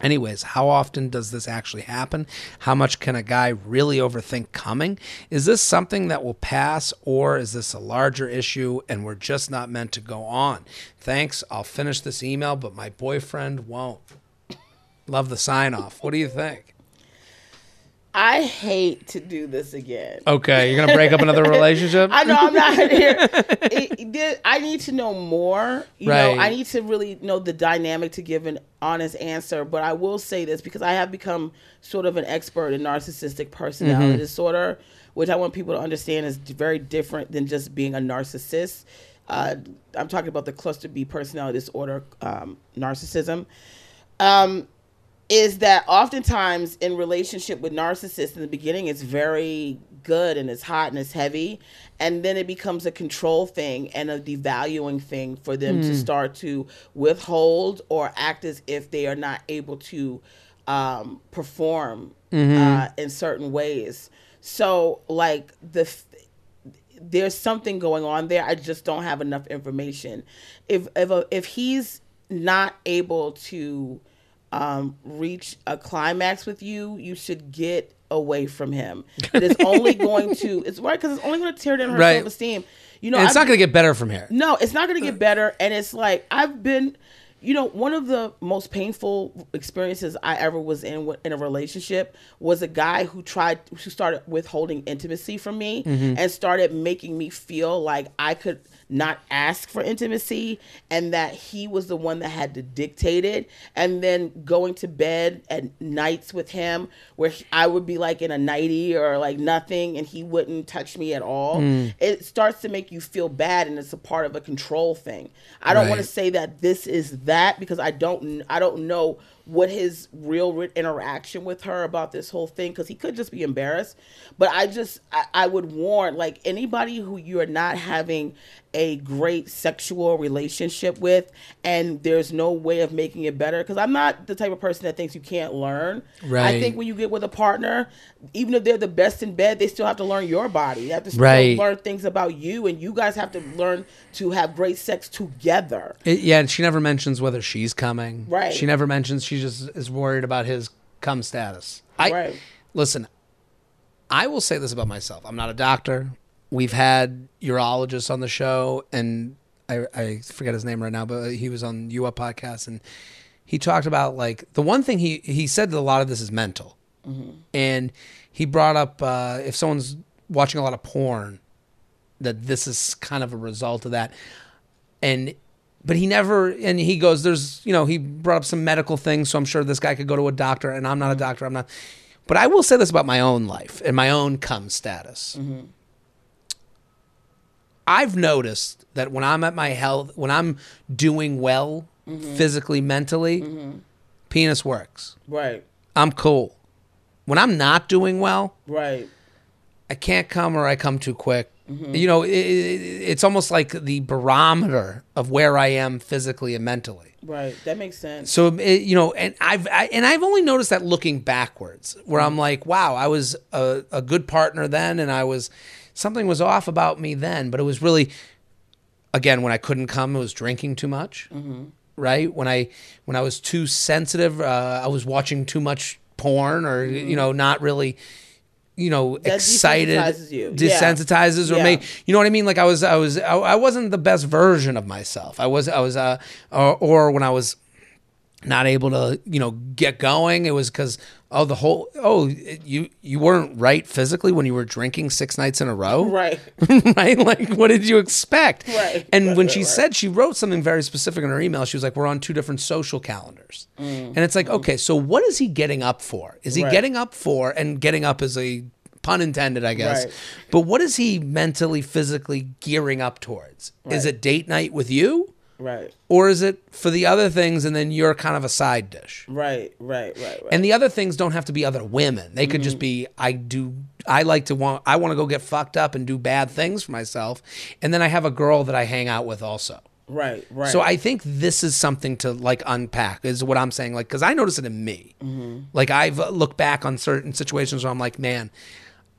Anyways, how often does this actually happen? How much can a guy really overthink coming? Is this something that will pass, or is this a larger issue and we're just not meant to go on? Thanks. I'll finish this email, but my boyfriend won't. Love the sign off. What do you think? I hate to do this again. Okay, you're gonna break up another relationship. I know I'm not here. It, it, I need to know more. You Right. know, I need to really know the dynamic to give an honest answer. But I will say this because I have become sort of an expert in narcissistic personality Mm-hmm. disorder, which I want people to understand is very different than just being a narcissist. Uh, I'm talking about the cluster B personality disorder, um, narcissism. Um, is that oftentimes in relationship with narcissists in the beginning it's very good and it's hot and it's heavy and then it becomes a control thing and a devaluing thing for them to start to withhold or act as if they are not able to um, perform uh, in certain ways so like the f- there's something going on there. I just don't have enough information. If if a, if he's not able to um, reach a climax with you, you should get away from him. It is only going to it's right because it's only going to tear down her Right. self esteem. You know, And it's I've- not gonna get better from here. no, it's not going to get better. And it's like I've been, you know, one of the most painful experiences I ever was in in a relationship was a guy who tried who started withholding intimacy from me and started making me feel like I could not ask for intimacy and that he was the one that had to dictate it. And then going to bed at nights with him where he- I would be like in a nighty or like nothing and he wouldn't touch me at all hmm. it starts to make you feel bad and it's a part of a control thing. I don't want to say that this is that because I don't I don't know what his real re- interaction with her about this whole thing because he could just be embarrassed. But i just I, I would warn like anybody who you're not having a great sexual relationship with and there's no way of making it better because i'm not the type of person that thinks you can't learn right. i think when you get with a partner even if they're the best in bed they still have to learn your body they have to still Right. learn things about you and you guys have to learn to have great sex together It- yeah, and she never mentions whether she's coming. Right. She never mentions. She just is worried about his cum status. I Right. listen. I will say this about myself. I'm not a doctor. We've had urologists on the show, and I, I forget his name right now, but he was on U Up podcast, and he talked about like the one thing he he said that a lot of this is mental, and he brought up uh, if someone's watching a lot of porn, that this is kind of a result of that. And but he never and he goes there's you know he brought up some medical things so i'm sure this guy could go to a doctor and i'm not a doctor i'm not but i will say this about my own life and my own cum status i've noticed that when i'm at my health when i'm doing well mm-hmm. physically mentally mm-hmm. penis works. Right. I'm cool. When i'm not doing well right. I can't come or I come too quick. Mm-hmm. You know, it, it, it's almost like the barometer of where I am physically and mentally. Right, that makes sense. So it, you know, and I've I, and I've only noticed that looking backwards, where I'm like, wow, I was a, a good partner then, and I was something was off about me then, but it was really, again, when I couldn't come, it was drinking too much, right? When I when I was too sensitive, uh, I was watching too much porn, or you know, not really. You know, That excited, desensitizes you. Yeah. desensitizes, or Yeah. you know what I mean? Like I was, I was, I, I wasn't the best version of myself. I was, I was, uh, or, or when I was not able to you know get going it was because oh the whole oh you you weren't right physically when you were drinking six nights in a row Right. right like what did you expect Right. and Right, when she right. said she wrote something very specific in her email she was like we're on two different social calendars and it's like okay so what is he getting up for is he Mm. Right. getting up for and getting up is a pun intended i guess Right. but what is he mentally physically gearing up towards is it date night with you Right. or is it for the other things and then you're kind of a side dish Right. Right. Right. Right. and the other things don't have to be other women they could just mm-hmm. be i do i like to want i want to go get fucked up and do bad things for myself and then i have a girl that i hang out with also right. Right. so i think this is something to like unpack is what i'm saying like because i notice it in me mm-hmm. like i've uh, looked back on certain situations where i'm like man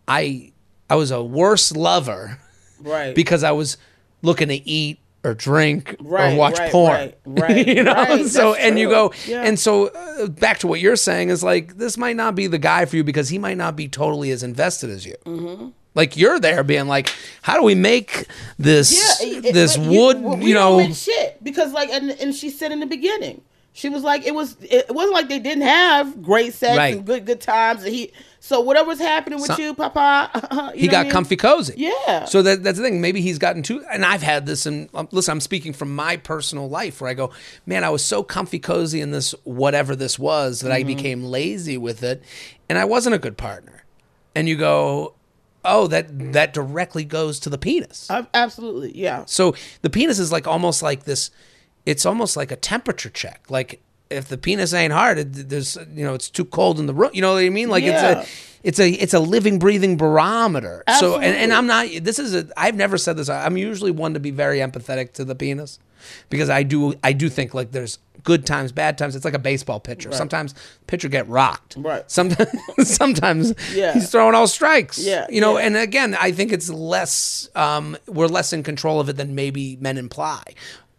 i i was a worse lover right. because i was looking to eat or drink Right, or watch right, porn. right, right, you know? so and you go Yeah. and so uh, back to what you're saying is like this might not be the guy for you because he might not be totally as invested as you. Mm-hmm. like you're there being like how do we make this yeah, it- this wood you, don't know shit because like and, and she said in the beginning she was like it was it wasn't like they didn't have great sex and good good times and he so whatever's happening with Some- you papa you he got I mean? comfy cozy Yeah. so that, that's the thing maybe he's gotten too and i've had this and um, listen i'm speaking from my personal life where i go man i was so comfy cozy in this whatever this was that i Mm-hmm. became lazy with it and i wasn't a good partner and you go oh that that directly goes to the penis Ab- absolutely yeah so the penis is like almost like this. It's almost like a temperature check. Like if the penis ain't hard, it, there's you know it's too cold in the room. You know what I mean? Like Yeah. it's a it's a it's a living breathing barometer. So and, and I'm not. This is a. I've never said this. I'm usually one to be very empathetic to the penis because I do I do think like there's good times, bad times. It's like a baseball pitcher. Sometimes pitcher get rocked. Right. Sometimes sometimes Yeah. he's throwing all strikes. Yeah, You know, yeah. and again, I think it's less um, we're less in control of it than maybe men imply.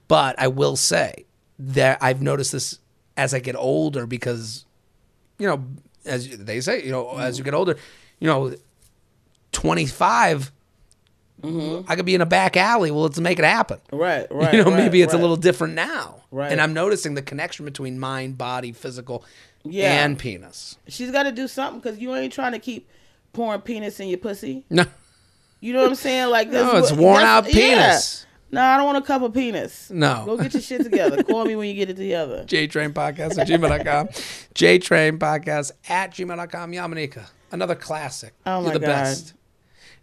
But I will say that I've noticed this as I get older because, you know, as they say, you know, as you get older, you know, twenty mm-hmm. I could be in a back alley. Well, let's make it happen. right right you know, right, maybe it's a little different now. Right. And I'm noticing the connection between mind, body, physical, Yeah. and penis. she's got to do something because you ain't trying to keep pouring penis in your pussy No, you know what i'm saying like no, it's worn out penis. yeah. No i don't want a cup of penis No. go get your shit together call me when you get it together JTrain Podcast at gmail.com. JTrain Podcast at gmail.com. Yamaneika. Another classic. Oh You're my the God. best.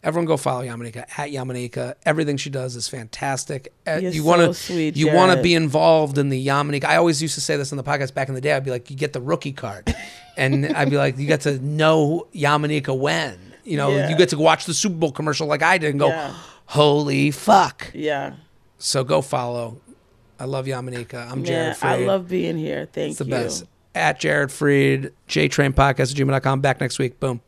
Everyone go follow Yamaneika at Yamaneika. Everything she does is fantastic. Uh, You're you so want to sweet, you want to be involved in the Yamaneika. I always used to say this on the podcast back in the day. I'd be like, you get the rookie card, and I'd be like, you get to know Yamaneika when you know Yeah. you get to watch the Super Bowl commercial like I did and go, Yeah. Holy fuck. yeah So go follow. I love Yamaneika. I'm Jared i love being here thank It's the you best. At Jared Freid, JTrain Podcast at gmail.com. Back next week. Boom.